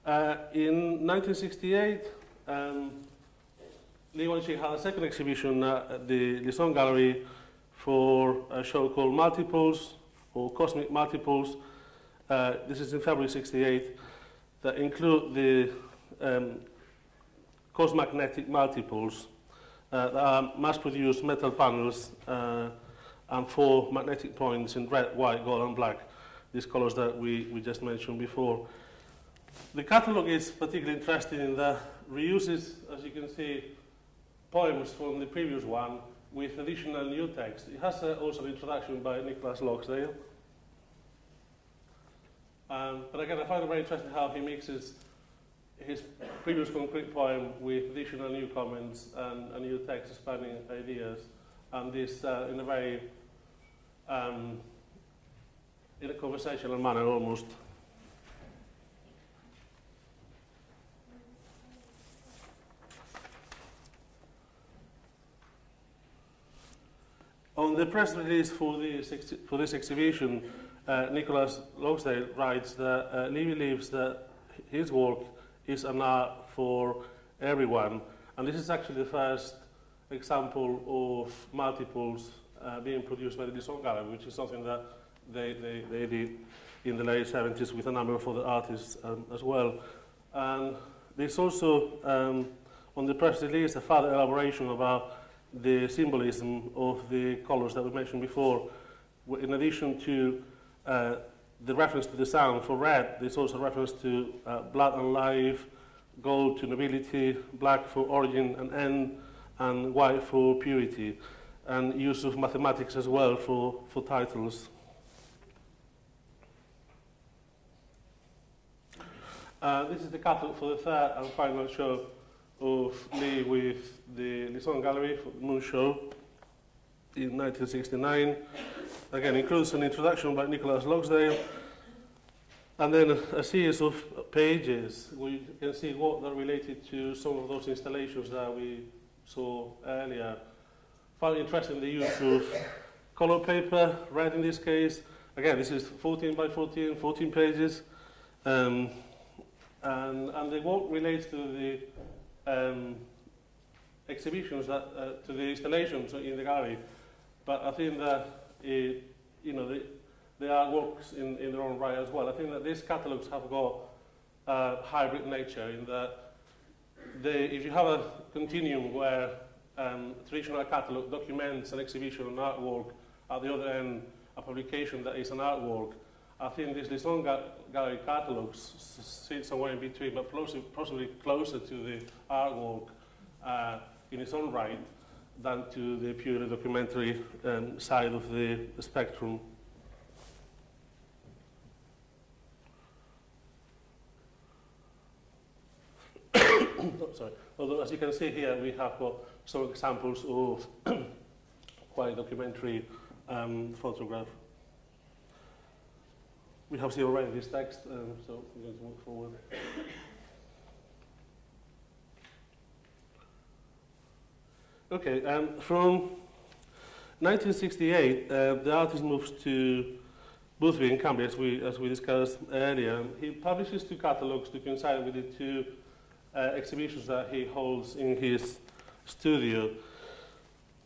[SPEAKER 3] Uh, in 1968, um, Li Yuan-chia had a second exhibition at the Lisson Gallery for a show called Multiples, or Cosmic Multiples. Uh, this is in February 68. that include the um, cosmagnetic multiples uh, that are mass-produced metal panels uh, and four magnetic points in red, white, gold and black, these colors that we, we just mentioned before. The catalogue is particularly interesting in that reuses, as you can see, poems from the previous one with additional new text. It has uh, also an introduction by Nicholas Logsdail. Um, but again, I find it very interesting how he mixes his previous concrete poem with additional new comments and a new text expanding ideas, and this uh, in a very um, in a conversational manner almost. On the press release for this, for this exhibition, uh, Nicholas Logsdail writes that uh, believes that his work is an art for everyone. And this is actually the first example of multiples uh, being produced by the Lisson Gallery, which is something that they, they, they did in the late 70s with a number of other artists um, as well. And there's also, um, on the press release, a further elaboration about the symbolism of the colors that we mentioned before. In addition to uh, the reference to the sound for red, there's also reference to uh, blood and life, gold to nobility, black for origin and end, and white for purity, and use of mathematics as well for, for titles. Uh, this is the catalog for the third and final show of Li with the Lisson Gallery for the Moon Show in 1969. Again, includes an introduction by Nicholas Logsdail, and then a, a series of pages where you can see what are related to some of those installations that we saw earlier. Found interesting the use of color paper, red in this case. Again, this is 14 by 14, 14 pages. Um, and, and the work relates to the um, exhibitions, that, uh, to the installations in the gallery. But I think that, it, you know, the, they are works in, in their own right as well. I think that these catalogues have got a hybrid nature in that they, if you have a continuum where um, traditional catalogue documents an exhibition, an artwork, at the other end, a publication that is an artwork, I think this Lisson Gallery catalogues sit somewhere in between, but possibly closer to the artwork uh, in its own right than to the purely documentary um, side of the, spectrum. [coughs] oh, sorry. Although, as you can see here, we have got some examples of [coughs] quite documentary um, photograph. We have seen already this text, um, so we're going to move forward. Okay, um, from 1968, uh, the artist moves to Boothby in Cambridge, as we, as we discussed earlier. He publishes two catalogues to coincide with the two uh, exhibitions that he holds in his studio.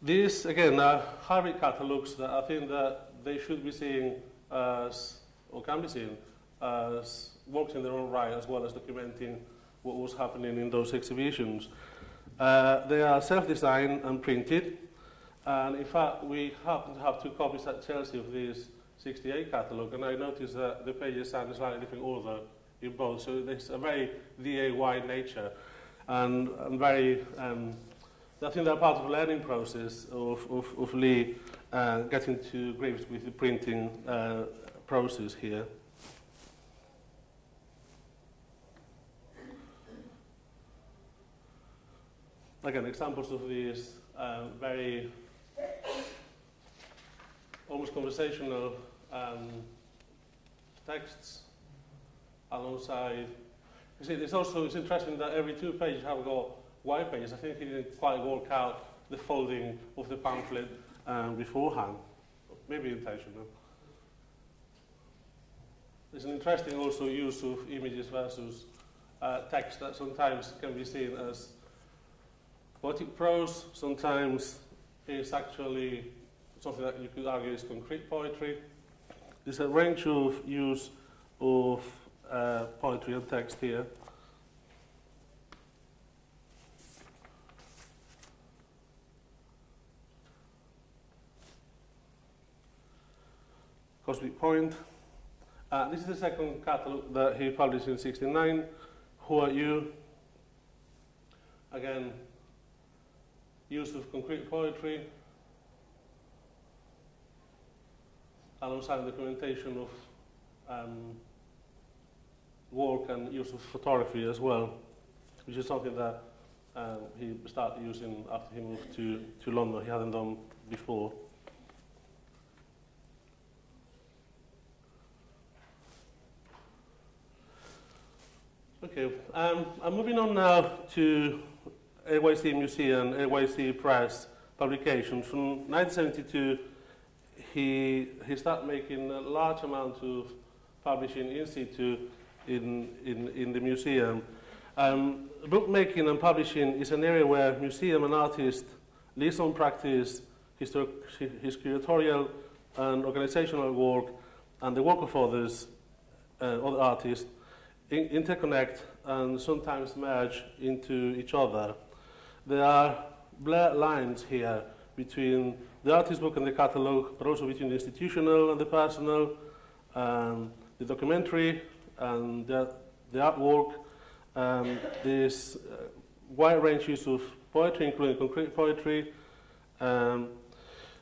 [SPEAKER 3] These, again, are hybrid catalogues that I think that they should be seen as, or can be seen as works in their own right, as well as documenting what was happening in those exhibitions. Uh, they are self-designed and printed. And in fact, we happen to have two copies at Chelsea of this 68 catalogue, and I noticed that the pages are in slightly different order in both. So there's a very DIY nature, and, and very, um, I think they're part of the learning process of, of, of Li uh, getting to grips with the printing uh, process here. Again, examples of these uh, very almost conversational um, texts alongside. You see, it's also it's interesting that every two pages have got white pages. I think he didn't quite work out the folding of the pamphlet um, beforehand. Maybe intentional. There's an interesting also use of images versus uh, text that sometimes can be seen as Poetic prose sometimes is actually something that you could argue is concrete poetry. There's a range of use of uh, poetry and text here. Cosmic Point. Uh, this is the second catalogue that he published in 69. Who Are You? Again, use of concrete poetry, alongside documentation of um, work and use of photography as well, which is something that um, he started using after he moved to, to London. He hadn't done before. Okay, um, I'm moving on now to LYC Museum, LYC Press publications. From 1972, he, he started making a large amount of publishing in situ in, in, in the museum. Um, bookmaking and publishing is an area where museum and artists liaison practice, his, his curatorial and organizational work, and the work of others, uh, other artists, in interconnect and sometimes merge into each other. There are blurred lines here between the artist book and the catalog, but also between the institutional and the personal, um, the documentary and the, the artwork, um, this uh, wide ranges of poetry, including concrete poetry. Um,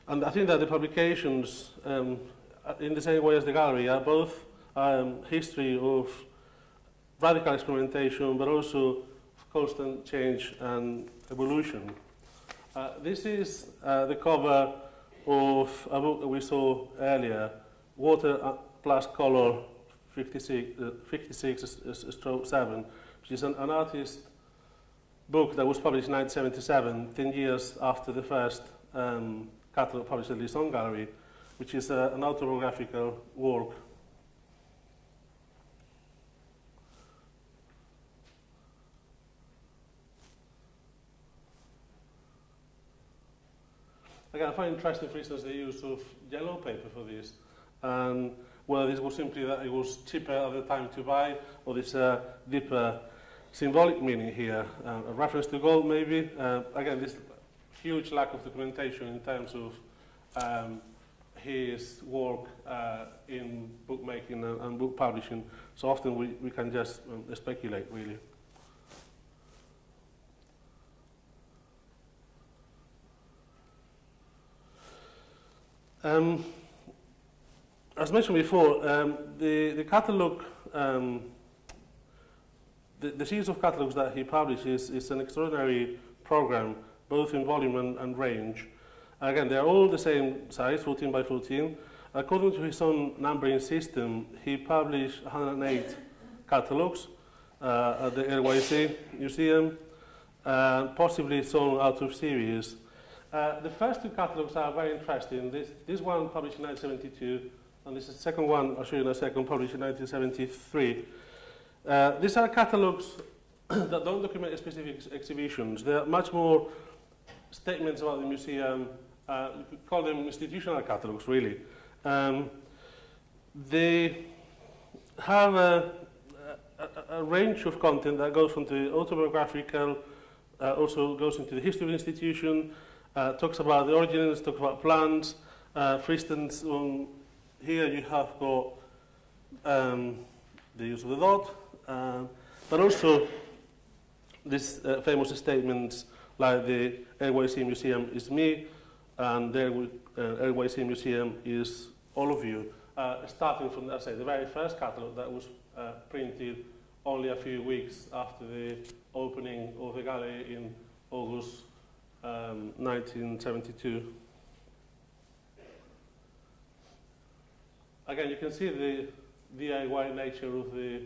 [SPEAKER 3] and I think that the publications, um, in the same way as the gallery, are both um, history of radical experimentation, but also constant change and evolution. Uh, this is uh, the cover of a book that we saw earlier, Water plus Color 56, uh, 56 stroke 7, which is an, an artist book that was published in 1977, 10 years after the first um, catalog published at the Lisson Gallery, which is uh, an autobiographical work Again, I find interesting, for instance, the use of yellow paper for this. And whether this was simply that it was cheaper at the time to buy, or this uh, deeper symbolic meaning here. Uh, a reference to gold, maybe. Uh, again, this huge lack of documentation in terms of um, his work uh, in bookmaking and, and, book publishing. So often we, we can just um, speculate, really. Um, as mentioned before, um, the, the catalogue, um, the, the series of catalogues that he publishes is an extraordinary program, both in volume and, and range. Again, they're all the same size, 14 by 14. According to his own numbering system, he published 108 catalogues uh, at the LYC Museum, uh, possibly some out of series. Uh, the first two catalogues are very interesting. This, this one published in 1972, and this is the second one, I'll show you in a second, published in 1973. Uh, these are catalogues [coughs] that don't document specific ex exhibitions. They're much more statements about the museum. Uh, you could call them institutional catalogues, really. Um, they have a, a, a, range of content that goes from the autobiographical, uh, also goes into the history of the institution, uh, talks about the origins, talks about plants. Uh, for instance, um, here you have got um, the use of the dot, uh, but also these uh, famous statements like the LYC Museum is me, and the uh, LYC Museum is all of you. Uh, starting from, I say, the very first catalogue that was uh, printed only a few weeks after the opening of the gallery in August um, 1972. Again, you can see the DIY nature of the,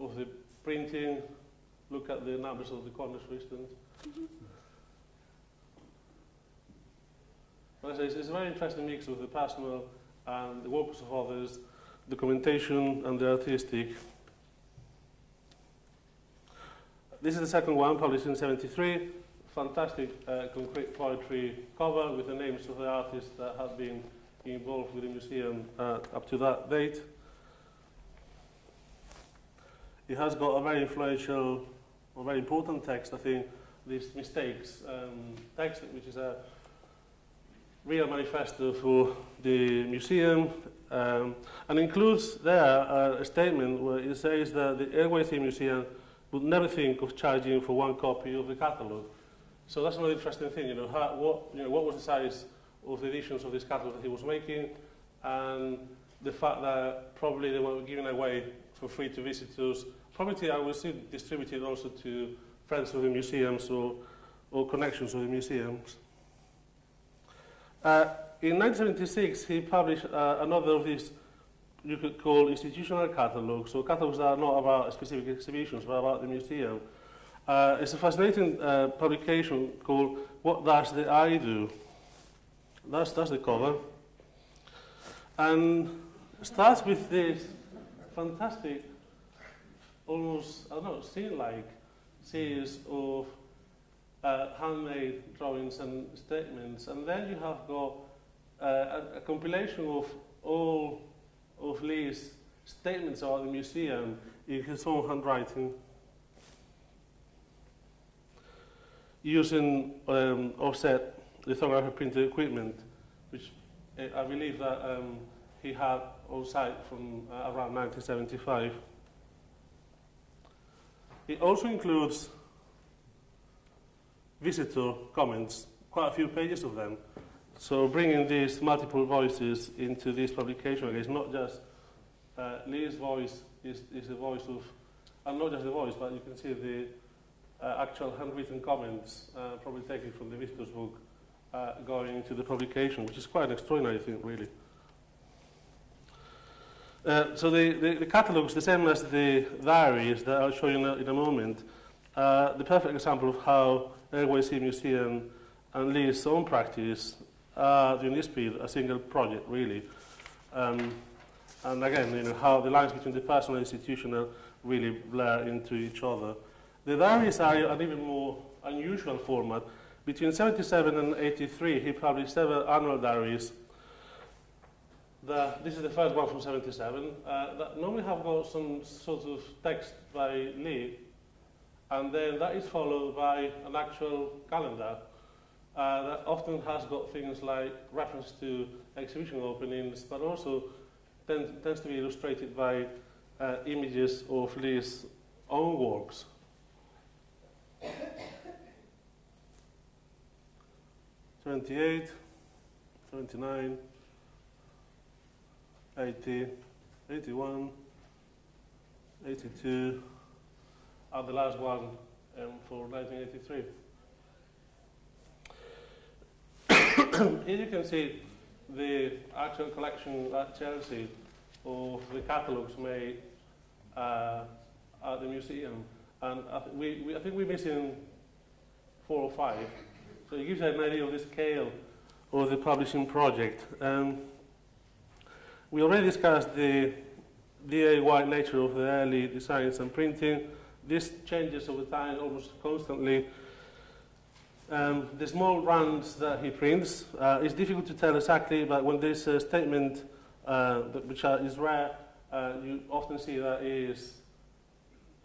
[SPEAKER 3] of the printing. Look at the numbers of the corners, for instance. Mm -hmm. But it's, it's a very interesting mix of the personal and the works of others, documentation and the artistic. This is the second one, published in 73 fantastic uh, concrete poetry cover with the names of the artists that have been involved with the museum uh, up to that date. It has got a very influential, or very important text, I think, this mistakes um, text, which is a real manifesto for the museum, um, and includes there uh, a statement where it says that the Theme Museum would never think of charging for one copy of the catalogue. So that's another interesting thing, you know, how, what, you know, what was the size of the editions of these catalogs that he was making, and the fact that probably they were given away for free to visitors. Probably I will see distributed also to friends of the museums or, or connections of the museums. Uh, in 1976, he published uh, another of these you could call institutional catalogues, so catalogues that are not about specific exhibitions, but about the museum. Uh, it's a fascinating uh, publication called What Does the Eye Do? That's, that's the cover. And starts with this fantastic, almost, I don't know, scene-like series of uh, handmade drawings and statements. And then you have got uh, a, a compilation of all of Li's statements about the museum in his own handwriting. Using um, offset lithography printed equipment, which uh, I believe that um, he had on site from uh, around 1975. It also includes visitor comments, quite a few pages of them. So bringing these multiple voices into this publication it's not just uh, Li's voice is, is the voice of, and not just the voice, but you can see the actual handwritten comments, uh, probably taken from the visitor's book, uh, going into the publication, which is quite an extraordinary thing, really. Uh, so the, the, the catalogues, the same as the diaries that I'll show you in a, in a moment, uh, the perfect example of how Sea Museum and Li's own practice uh, during this period a single project, really. Um, and again, you know, how the lines between the personal and institutional really blur into each other. The diaries are an even more unusual format. Between 77 and 83, he published several annual diaries. The, this is the first one from 77. Uh, that normally have got some sort of text by Li, and then that is followed by an actual calendar uh, that often has got things like reference to exhibition openings, but also tend, tends to be illustrated by uh, images of Li's own works. Twenty-eight, twenty-nine, eighty, eighty-one, eighty-two, and the last one um, for 1983. [coughs] Here you can see the actual collection at Chelsea of the catalogues made uh, at the museum. And I, th we, we, I think we're missing four or five. So it gives you an idea of the scale of the publishing project. Um, we already discussed the DIY nature of the early designs and printing. This changes over time almost constantly. Um, the small runs that he prints, uh, it's difficult to tell exactly, but when there's a statement uh, which are, is rare, uh, you often see that is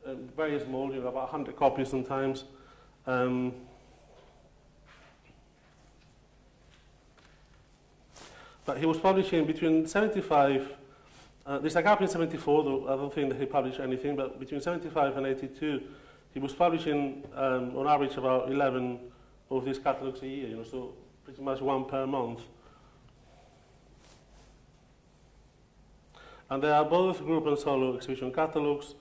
[SPEAKER 3] uh, very small, you know, about 100 copies sometimes. Um, but he was publishing between 75, uh, there's a gap in 74, though I don't think that he published anything, but between 75 and 82, he was publishing um, on average about 11 of these catalogs a year, you know, so pretty much one per month. And they are both group and solo exhibition catalogs.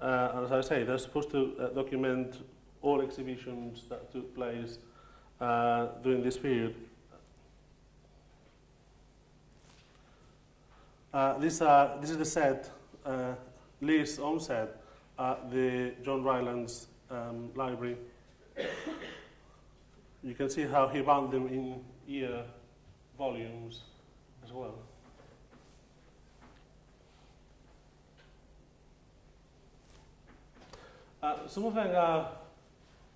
[SPEAKER 3] Uh, as I say, they're supposed to uh, document all exhibitions that took place uh, during this period. Uh, this, this is the set, uh, Li's own set, at the John Rylands um, Library. You can see how he bound them in ear volumes as well. Uh, some of them are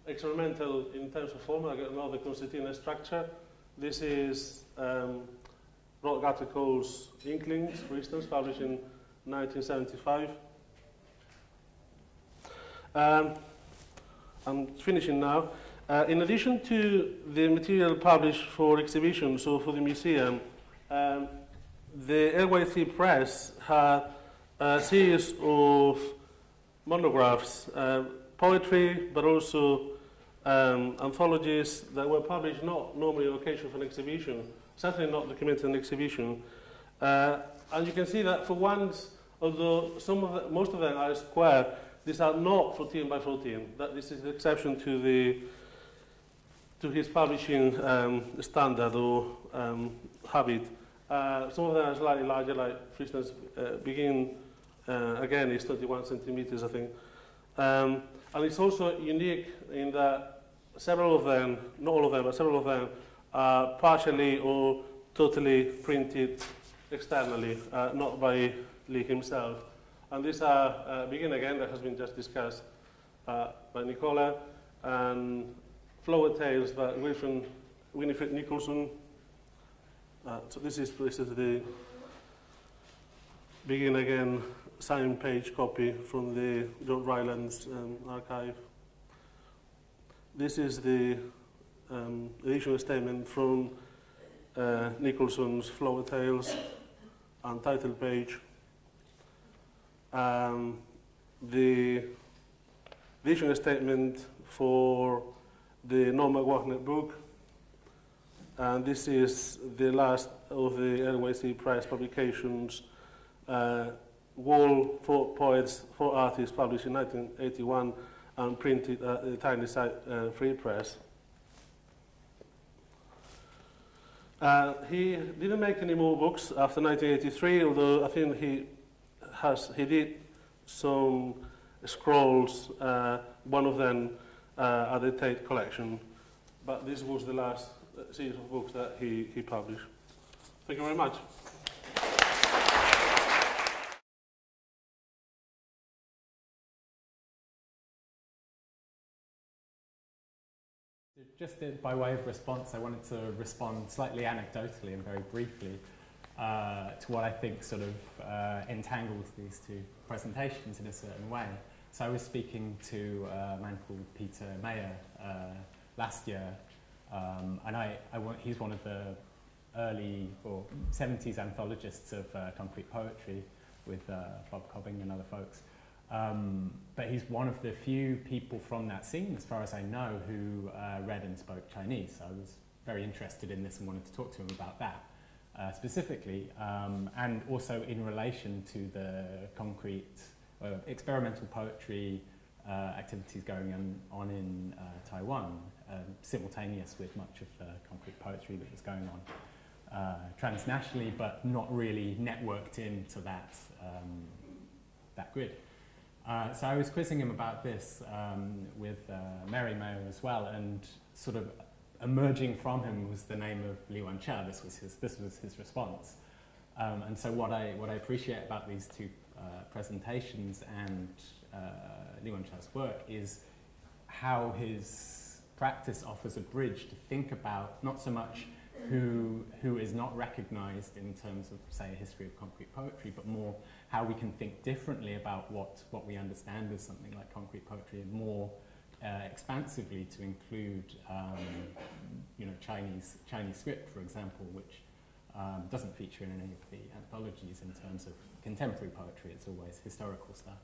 [SPEAKER 3] experimental in terms of form, like another concertina structure. This is um, Rod Inklings, for instance, published in 1975. Um, I'm finishing now. Uh, in addition to the material published for exhibitions or for the museum, um, the LYC Press had a series of monographs, uh, poetry, but also um, anthologies that were published not normally on occasion for an exhibition, certainly not documented in an exhibition. Uh, and you can see that for once, although some of the, most of them are square, these are not 14 by 14. That this is the exception to the to his publishing um, standard or um, habit. Uh, some of them are slightly larger, like for instance, uh, begin uh, again is 31 centimeters, I think. Um, and it's also unique in that several of them, not all of them, but several of them are partially or totally printed externally, uh, not by Li himself. And these are uh, Begin Again, that has been just discussed uh, by Nicola, and Flower Tales by Wilfred, Winifred Nicholson. Uh, so this is, is the Begin Again signed page copy from the George Rylands um, archive. This is the um, edition statement from uh, Nicholson's Flower Tales and title page. Um, the vision statement for the Norma Wagner book, and this is the last of the LYC Press publications. Uh, Wall for Poets, for Artists, published in 1981 and printed at the Tiny uh, Free Press. Uh, he didn't make any more books after 1983, although I think he has he did some scrolls, uh, one of them uh, at the Tate collection, but this was the last uh, series of books that he, he published. Thank you very much.
[SPEAKER 1] Just by way of response, I wanted to respond slightly anecdotally and very briefly uh, to what I think sort of uh, entangles these two presentations in a certain way. So I was speaking to a man called Peter Mayer uh, last year, um, and I, I he's one of the early or 70s anthologists of uh, concrete poetry with uh, Bob Cobbing and other folks. Um, but he's one of the few people from that scene, as far as I know, who uh, read and spoke Chinese. So I was very interested in this and wanted to talk to him about that uh, specifically, um, and also in relation to the concrete uh, experimental poetry uh, activities going on, on in uh, Taiwan, um, simultaneous with much of the concrete poetry that was going on uh, transnationally, but not really networked into that, um, that grid. Uh, so I was quizzing him about this um, with uh, Mary Mayo as well, and sort of emerging from him was the name of Li Yuan-chia. This was his, this was his response. Um, and so what I, what I appreciate about these two uh, presentations and uh, Li Yuan-chia's work is how his practice offers a bridge to think about not so much who, who is not recognized in terms of, say, a history of concrete poetry, but more how we can think differently about what, what we understand as something like concrete poetry and more uh, expansively to include um, you know, Chinese, Chinese script, for example, which um, doesn't feature in any of the anthologies in terms of contemporary poetry. It's always historical stuff.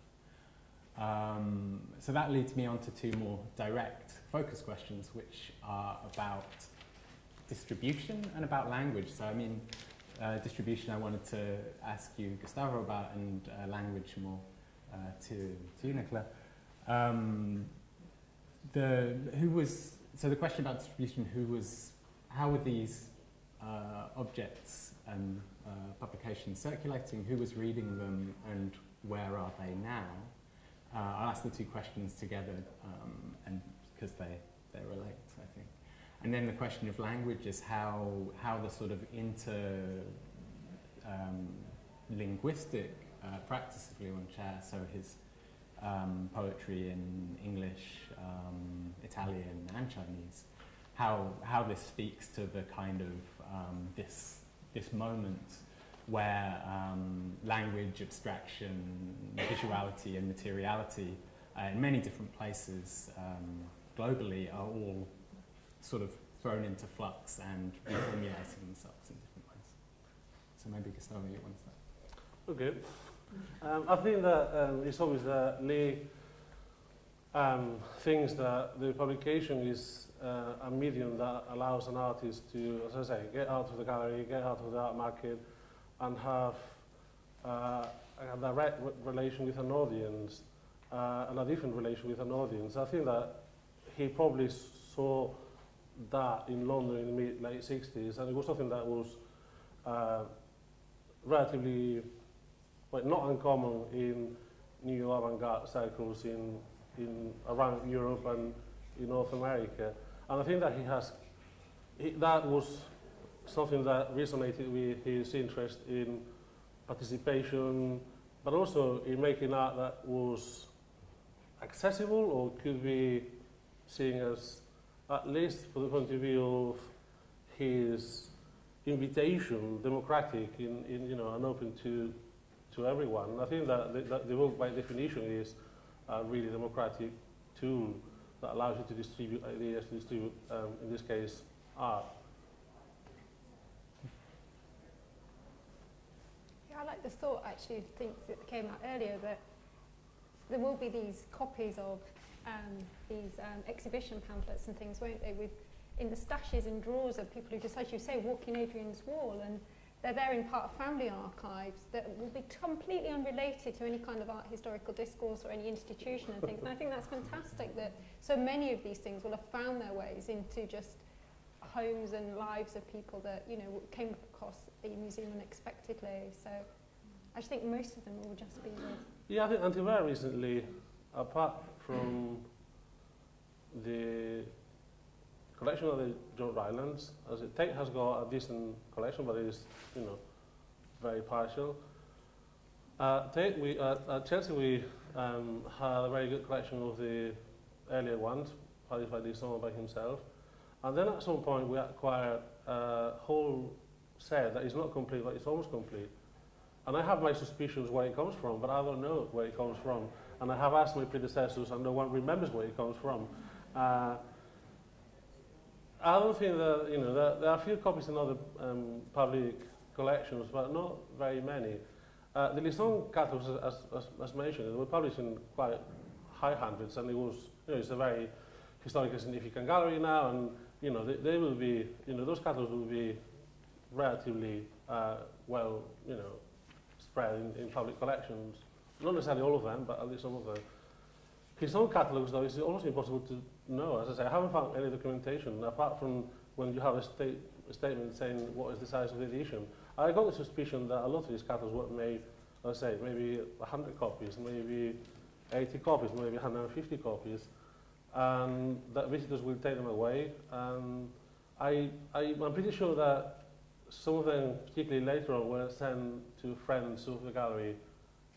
[SPEAKER 1] Um, so that leads me on to two more direct focus questions, which are about distribution and about language. So, I mean, uh, distribution I wanted to ask you, Gustavo, about, and uh, language more uh, to, to you, Nicola. Um, the, who was, so the question about distribution, who was, how were these uh, objects and uh, publications circulating, who was reading them, and where are they now? Uh, I'll ask the two questions together, um, and because they, they relate. And then the question of language is how, how the sort of inter um, linguistic uh, practice of Li Yuan-chia, so his um, poetry in English, um, Italian, and Chinese, how, how this speaks to the kind of um, this, this moment where um, language, abstraction, visuality, and materiality uh, in many different places um, globally are all sort of thrown into flux and reformulating themselves in different ways. So maybe Gustavo, you want to start?
[SPEAKER 3] Okay. Um, I think that um, it's always the Li um, thinks that the publication is uh, a medium that allows an artist to, as I say, get out of the gallery, get out of the art market, and have uh, a direct relation with an audience, uh, and a different relation with an audience. I think that he probably saw that in London in the mid late 60s, and it was something that was uh, relatively well, not uncommon in new avant-garde circles in in around Europe and in North America. And I think that he has, he, that was something that resonated with his interest in participation, but also in making art that was accessible or could be seen as, at least from the point of view of his invitation, democratic, in, in you know, and open to, to everyone. I think that the, that the book, by definition, is a really democratic tool that allows you to distribute ideas, to distribute, um, in this case, art.
[SPEAKER 2] Yeah, I like the thought actually of things that came out earlier that there will be these copies of um, these um, exhibition pamphlets and things, won't they, with in the stashes and drawers of people who just, as you say, walk in Hadrian's Wall and they're there in part of family archives that will be completely unrelated to any kind of art historical discourse or any institution and things. And I think that's fantastic that so many of these things will have found their ways into just homes and lives of people that, you know, came across the museum unexpectedly. So I just think most of them will just be with.
[SPEAKER 3] Yeah, I think until very recently, apart from the collection of the George Rylands, as it Tate has got a decent collection, but it is, you know, very partial. Uh, Tate, we, uh, at Chelsea, we um, had a very good collection of the earlier ones, published by someone by himself. And then at some point, we acquired a whole set that is not complete, but it's almost complete. And I have my suspicions where it comes from, but I don't know where it comes from. And I have asked my predecessors, and no one remembers where it comes from. Uh, I don't think that, you know, there, there are a few copies in other um, public collections, but not very many. Uh, the Lisson catalogs, as, as, as mentioned, were published in quite high hundreds, and it was, you know, it's a very historically significant gallery now, and, you know, they, they will be, you know, those catalogs will be relatively uh, well, you know, spread in, in public collections. Not necessarily all of them, but at least some of them. His own catalogs, though, it's almost impossible to know. As I say, I haven't found any documentation, apart from when you have a, state, a statement saying what is the size of the edition. I got the suspicion that a lot of these catalogs were made, let's say, maybe 100 copies, maybe 80 copies, maybe 150 copies, and that visitors will take them away. And I, I, I'm pretty sure that some of them, particularly later on, were sent to friends of the gallery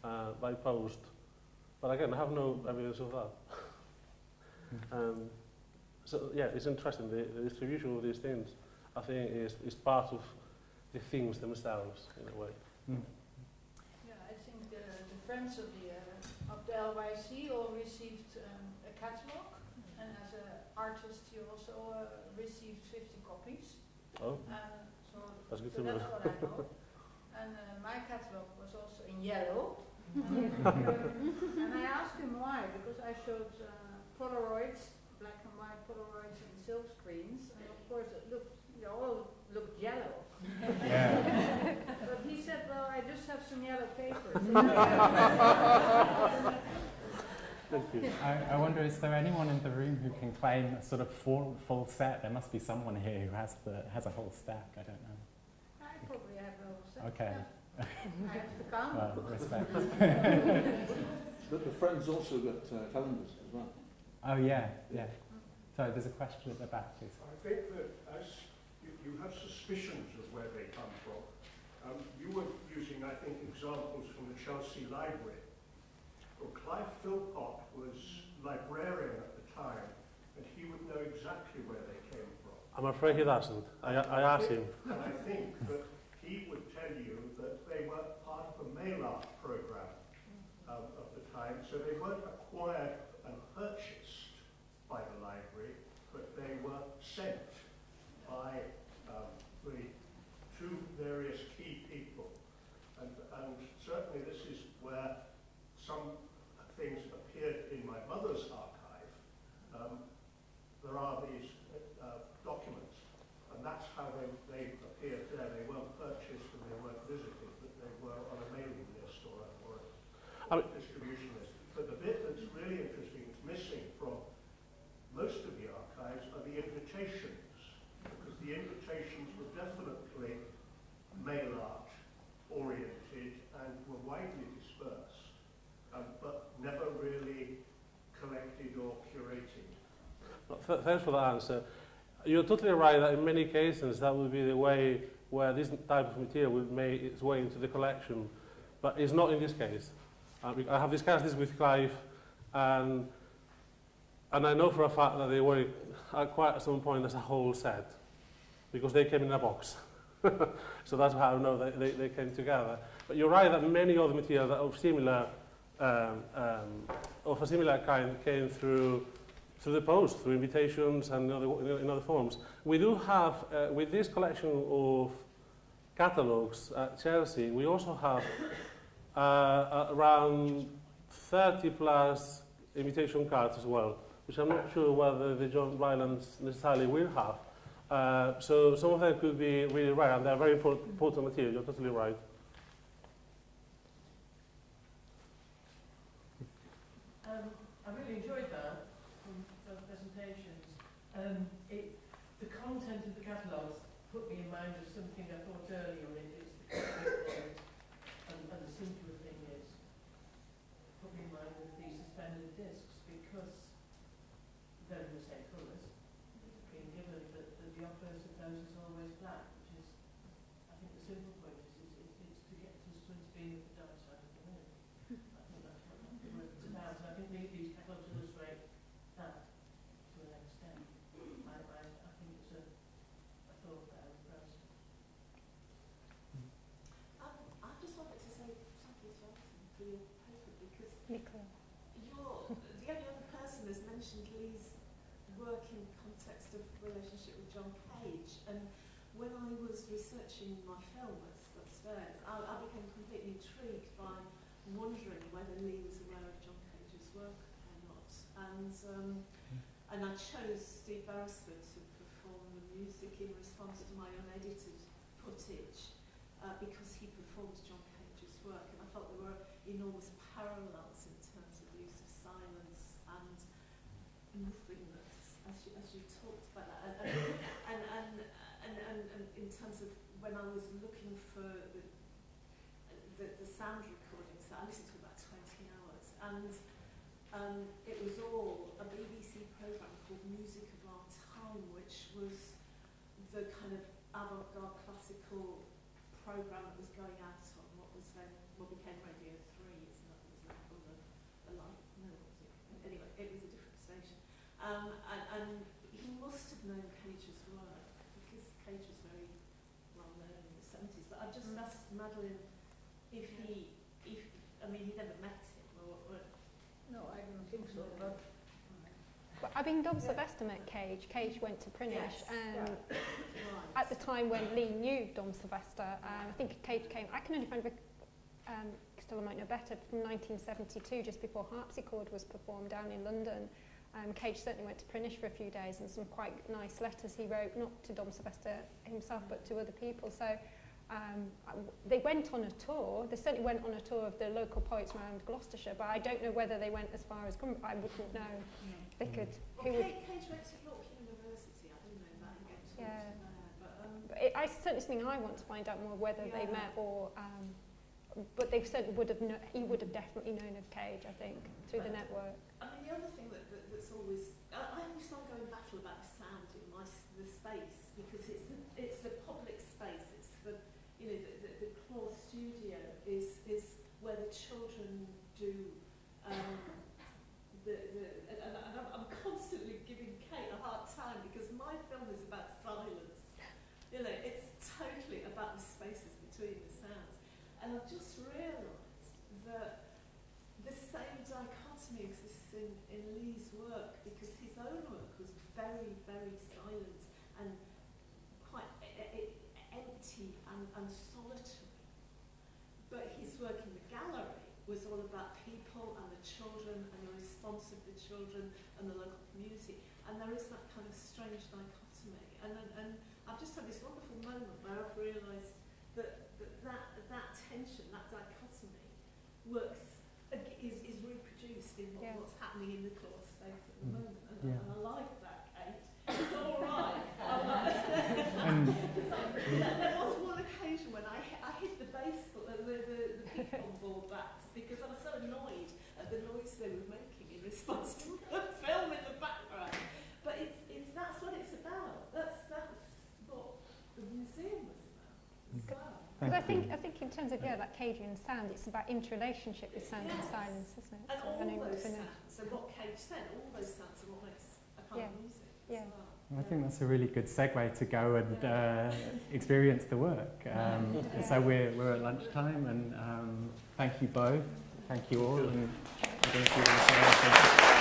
[SPEAKER 3] uh, by post but again, I have no evidence of that. um, so yeah, it's interesting. The, the distribution of these things, I think, is, is part of the things themselves in a way. Mm.
[SPEAKER 4] Yeah, I think the, the friends of the uh, of the LYC all received um, a catalogue, and as an artist, you also uh, received 50 copies.
[SPEAKER 3] Oh,
[SPEAKER 4] uh, so
[SPEAKER 3] that's good
[SPEAKER 4] so
[SPEAKER 3] to know.
[SPEAKER 4] What I know. and uh, my catalogue was also in yellow and I asked him why, because I showed uh, Polaroids, black and white Polaroids and silk screens, and of course it looked, they all looked yellow. Yeah. but he said, well, I just have some yellow papers.
[SPEAKER 1] I, I, wonder, is there anyone in the room who can claim a sort of full, full set? There must be someone here who has the has a whole stack. I don't know.
[SPEAKER 4] I probably have a whole set.
[SPEAKER 1] Okay.
[SPEAKER 4] I have to come.
[SPEAKER 1] Well, respect.
[SPEAKER 5] but the friends also got uh, calendars as well.
[SPEAKER 1] Oh yeah, yeah. So there's a question at the back, please.
[SPEAKER 6] I think that as you, you have suspicions of where they come from, um, you were using, I think, examples from the Chelsea Library. Well, Clive Phillpot was librarian at the time, and he would know exactly where they came from.
[SPEAKER 3] I'm afraid he doesn't. I, I asked him.
[SPEAKER 6] And I think that he would tell you that they were part of a mail art program um, of the time, so they weren't acquired purchased by the library, but they were sent by um, the two various key people. And, and certainly this is where some things appeared in my mother's archive. Um, there are these uh, documents, and that's how they, they appeared there. They weren't purchased and they weren't visited, but they were on a mailing list or a, or a
[SPEAKER 3] I mean-
[SPEAKER 6] distribution list. But the bit that's really interesting, it's missing from most of the archives, are the invitations, because the invitations were definitely mail art oriented and were widely dispersed, um, but never really collected or curated.
[SPEAKER 3] Well, th- Thanks for that answer. You're totally right that in many cases that would be the way where this type of material would make its way into the collection, but it's not in this case. Uh, I have discussed this with Clive, and, and I know for a fact that they were at quite at some point as a whole set, because they came in a box. [laughs] so that's how I know they, they, they came together. But you're right that many other materials of similar, um, um, of a similar kind came through through the post, through invitations and in other, in other forms. We do have, uh, with this collection of catalogues at Chelsea, we also have uh, around 30 plus invitation cards as well, which I'm not sure whether the John Rylands necessarily will have. Uh, so some of them could be really rare, and they're very important material. You're totally right.
[SPEAKER 7] Um, I really enjoyed that from those presentations. Um, it, the content of the catalogues put something I thought earlier is [coughs] and, and the simpler thing is put me in mind of the suspended discs because they're the same colours. Being given that the, the opposite of those is always black, which is I think the simple point is, is, is, is to get to swim to being with the dark side of the moon. I think that's what the work is about. And I think these, these catalogues illustrate that to an extent. I, I, I think it's a, a thought there in the process.
[SPEAKER 8] Um, I just wanted to say something to Alison for your paper because
[SPEAKER 2] Nicola.
[SPEAKER 8] you're the only other person who's mentioned Li's work in context of relationship with John Cage. And when I was researching my film upstairs, I, I became completely intrigued by wondering whether Li was aware of John Cage's work or not. And um, and I chose Steve Beresford to perform the music in response to my unedited footage uh, because he performed John Cage's work, and I felt there were enormous parallels in terms of the use of silence and nothingness, as you, as you talked about that, and, and, and, and, and in terms of when I was looking for the, the, the sound recordings, I listened to about 20 hours, and um, it was all a BBC programme called Music of Our Time, which was the kind of avant-garde classical programme that was going out on what was then, what became Radio 3, isn't it? It was now called the, the Light, no, what was it? Anyway, it was a different station. Um, and, and he must have known Cage's work, because Cage was very well known in the 70s. But I just
[SPEAKER 4] Mm.
[SPEAKER 8] asked Madeline if he, if, I mean, he never met him, or, or
[SPEAKER 4] No, I don't think so, but
[SPEAKER 2] But I mean, Dom Sylvester met Cage. Cage went to Prinknash,
[SPEAKER 8] Yes,
[SPEAKER 2] and
[SPEAKER 8] right.
[SPEAKER 2] at the time when Li knew Dom Sylvester, um, I think Cage came. I can only find um, still I might know better from 1972, just before Harpsichord was performed down in London. Um, Cage certainly went to Prinknash for a few days, and some quite nice letters he wrote, not to Dom Sylvester himself, but to other people. So. Um, they went on a tour. They certainly went on a tour of the local poets around Gloucestershire, but I don't know whether they went as far as Cumbria. I wouldn't know. They could.
[SPEAKER 8] Well,
[SPEAKER 2] Who would
[SPEAKER 8] Cage, Cage went to York University, I didn't know that, and get taught
[SPEAKER 2] Yeah.
[SPEAKER 8] there, but um,
[SPEAKER 2] But it, I certainly something I want to find out more whether they met or. Um, but they certainly would have. Kno- he would have definitely known of Cage, I think, through the network.
[SPEAKER 8] I mean, the other thing that, that, that's always, I, I have this ongoing battle about the sound in my, s- the space, because it's the, it's the public space, it's the, you know, the, the, the Clore studio is, is where the children do, um, the, the, and, and and I'm, I'm constantly giving Kate a hard time because my film is about silence. You know, it's totally about the spaces between the sounds. And I've just realised that the same dichotomy dichotomy exists in, in Li's work because his own work was very, very silent and quite e- e- empty and, and solitary. But his work in the gallery was all about people and the children and the response of the children and the local community. And there is that kind of strange dichotomy. And, and, and I've just had this wonderful moment where I've realised that, that, that that tension, that dichotomy, works is, is reproduced in what,
[SPEAKER 2] Yeah.
[SPEAKER 8] what's happening in the core space at the
[SPEAKER 9] Mm.
[SPEAKER 8] moment. And,
[SPEAKER 9] Yeah.
[SPEAKER 8] and I like that, Kate. It's all right.
[SPEAKER 9] And
[SPEAKER 8] there, there was one occasion when I, hi- I hit the baseball, uh, the, the, the ping pong ball bats because I was so annoyed at the noise they were making in response to the film in the background. But it's, it's, that's what it's about. That's, that's what the museum was about as well.
[SPEAKER 2] Because I think, I think in terms of, yeah, that Cagean sound, it's about interrelationship with sound and
[SPEAKER 8] Yes.
[SPEAKER 2] silence, isn't it?
[SPEAKER 8] And
[SPEAKER 2] So
[SPEAKER 8] all
[SPEAKER 2] being
[SPEAKER 8] those
[SPEAKER 2] to know.
[SPEAKER 8] sounds, so what Cage said, all those sounds are what makes a kind
[SPEAKER 2] Yeah.
[SPEAKER 8] of music
[SPEAKER 2] Yeah.
[SPEAKER 8] as well.
[SPEAKER 9] I think that's a really good segue to go and uh, experience the work. Um, and so we're, we're at lunchtime, and um, thank you both. Thank you all. And thank you all.